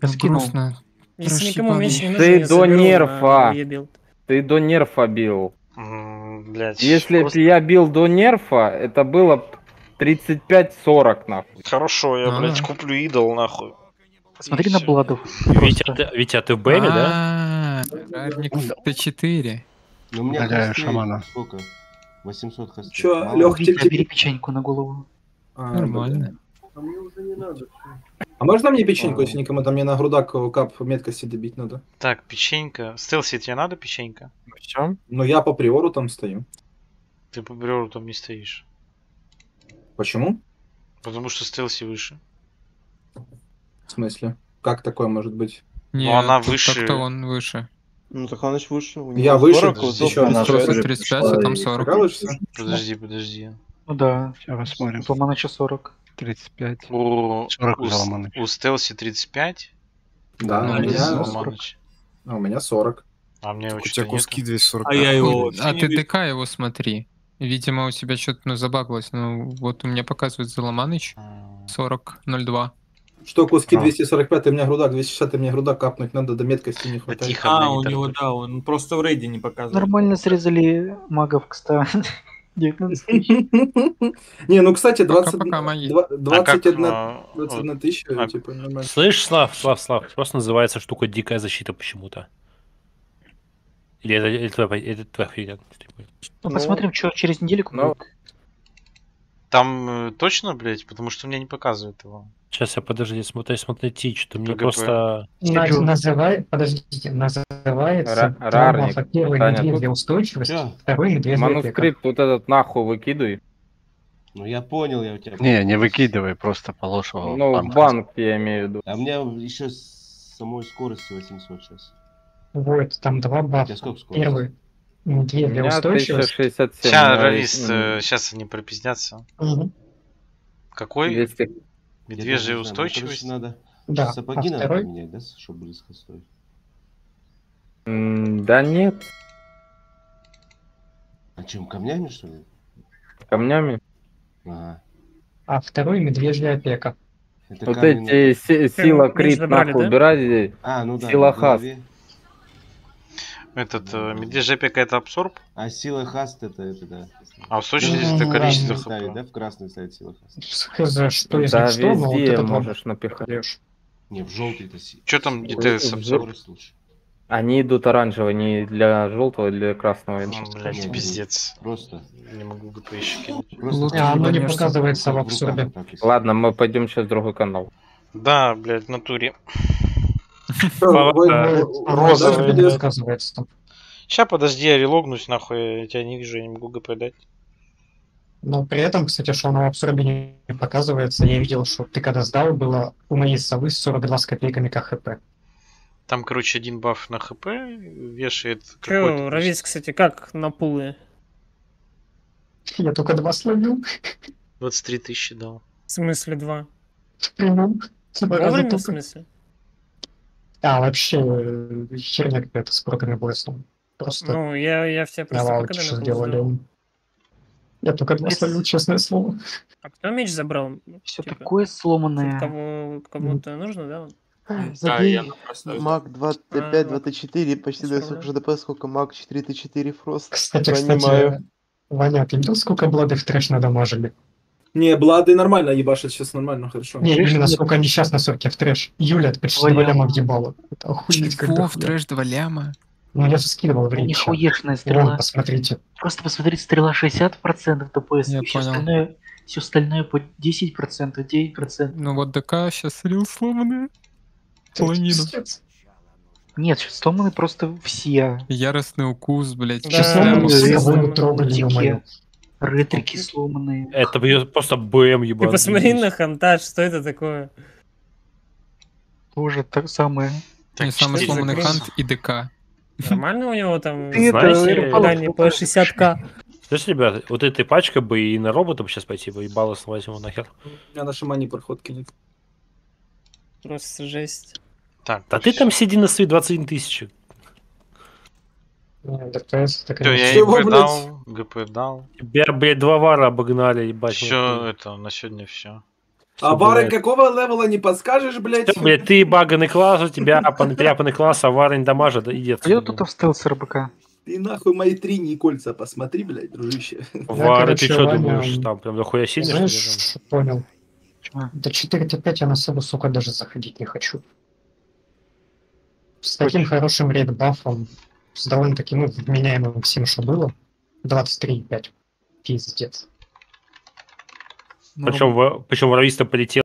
Ну, скинул. грустно. Если никому не Ты до на нерфа. Билд. Ты до нерфа бил. Блять. Если б я бил до нерфа, это было б 35-40 нахуй. Хорошо, я, А. блядь, куплю идол, нахуй. Посмотри на Бладов. Витя, ты- Витя, ты в БМе, да? А, Рарник Т4. Ну, у меня шамана. Сколько? 800 хостей. Лёх, Витя, тебе- бери печеньку на голову. А, Нормально. А мне уже не надо. А можно мне печеньку, если никому там мне на грудак кап меткости добить надо? Так, печенька. Стелси, тебе надо печенька? В чем? Ну я по приору там стою. Ты по приору там не стоишь. Почему? Потому что стелси выше. В смысле? Как такое может быть? Не, Ну, она выше. Так-то он выше. Ну, так он еще выше. у него Я выше, 40, у еще Зофа раз. на Просто шесть. 35, а там 40. Прикалываешься? Подожди, подожди. Ну да. Сейчас посмотрим. У Ломаныча 40. 35. У, 40 у, Ломаныч. у Стелси 35, Да, а у у меня, Ломаныч. а у меня 40. А мне У тебя куски нету. 240. А я его А ты. ДК его смотри. Видимо, у тебя что-то ну, забаглось. Ну, вот у меня показывает Заломаныч 40.02. Что куски А. 245, у меня грудак 260, мне грудак капнуть надо, до меткости не хватает. тихо, А, у не него, да, он просто в рейде не показывает. Нормально срезали магов, кстати. [laughs] 19 тысяч. Не, ну кстати, 20, Пока-пока, мои. два- А как, 21, а, 21 тысяча, а- типа, нормально. Слышь, Слав, Слав, Слав, просто называется штука дикая защита почему-то. Или это, это посмотрим, что через недельку Ну, будет. Там э, точно, блядь, потому что мне не показывает его. Сейчас я подожди, смотри, смотрите, что мне ПГП. просто... На- Чё? называй, подождите, называется Ра- рарник. травма первый Таня, медведь тут- для устойчивости, Чё? второй медведь. Манускрипт вот этот нахуй выкидывай. Ну, я понял, я у тебя... Не, не выкидывай, просто положь его Ну, банк. банк я имею в виду. А у меня еще с самой скорости 800 сейчас. Вот, там два У тебя бафа. сколько скорости? Первый У для устойчивости. 1067. Сейчас, у меня Равис, есть, э, сейчас они пропиздятся. Какой? 200. Я Медвежья знаю, устойчивость? надо Да, сапоги а надо второй? поменять, да, чтобы близко стоять? М, Да нет, А чем, камнями, что ли? камнями. Ага. А второй медвежья опека. Это Вот камень эти си- сила крит нахуй да? здесь. А, ну да, Сила хас. голове. Этот э, медвежья опека это абсорб, А сила хаст это, это да. а устойчивость Ну, это количество ставить, хп. да, в красный ставить сила хаст. Хз, что если Да, что, но вот везде этот можешь напихать. Не, в желтый-то си. Что там ДТС в абсорб? Они идут оранжевые, не для желтого, а для красного. Ну, блядь, Не, пиздец. Просто. Не могу ГП еще кинуть. Просто Лучше А, оно не показывается в в если- Ладно, мы пойдем сейчас в другой канал. Да, блядь, в натуре. Розовый, там. Сейчас, подожди, я релогнусь, нахуй, я тебя не вижу, я не могу ГП дать. Но при этом, кстати, что оно в абсурде не показывается, я видел, что ты когда сдал, было у моей совы 42 с копейками КХП. Там, короче, один баф на ХП вешает какой-то... Равис, кстати, как на пулы? Я только два словил. 23 тысячи дал. В смысле два? В прямом. Вовремя, в смысле? А, вообще, э, херня какая-то с проками бойсом. Просто Ну, я, я в тебя просто навал пока что на пул сделали. Я только два словил, честное слово. А кто меч забрал? Все Типа, такое сломанное. кого, кому-то нужно, да? Забей. я поставил. Маг 2 А, Т5, вот. 2 Т4, почти до Всё равно. ЖДП, сколько маг 4 Т4 фрост. Кстати, Понимаю. кстати, Ваня, ты видел, сколько блады в трэш надамажили? Не, Блады нормально ебашит, сейчас нормально, хорошо. Не, Трэш именно нет. сколько они сейчас на сорке в трэш. Юля, это почти Два два ляма. ляма въебало. Это охуеть как в трэш 2 ляма? Ну, я же скидывал в У них речи. хуешная Вон, стрела. посмотрите. Просто посмотри, стрела 60% ДПС, Я и все понял. остальное, все остальное по 10%, 9%. Ну вот ДК сейчас слил сломанные. Половину. Нет, сейчас сломаны просто все. Яростный укус, блядь. Да, Сейчас сломаны трогали, ё-моё. Ретрики сломанные. Это просто БМ Ты ебаный. посмотри на хантаж, что это такое? Тоже так самое. Не самый сломанный хант и ДК. Нормально у него там Ты это, Знаете, по 60к? Слышь, ребят, вот этой пачкой бы и на робота бы сейчас пойти бы, ебало сломать ему нахер. У меня на шамане проходки нет. Просто жесть. Так, Да ты там сиди на свои 21 тысячи. Не, ДПС, это, Все, я. Чего, блядь? дал, ГП дал. Тебя, блядь, два вара обогнали, ебать. Все, это, на сегодня все. А вар какого левела не подскажешь, блядь? Всё, блядь, ты баганный класс, у тебя [laughs] подряпанный класс, а Варен дамажа, да иди А отсюда. я тут в стелс РБК. Ты нахуй мои три не кольца посмотри, блядь, дружище. Варен, ты что думаешь, там прям дохуя сильный? Знаешь, понял. До 4Т5 я на себе, сука, даже заходить не хочу. С таким хорошим рейд-бафом, с довольно-таки, ну, вменяемым всем, что было, 23,5. Пиздец. Причем, причем воровиста полетел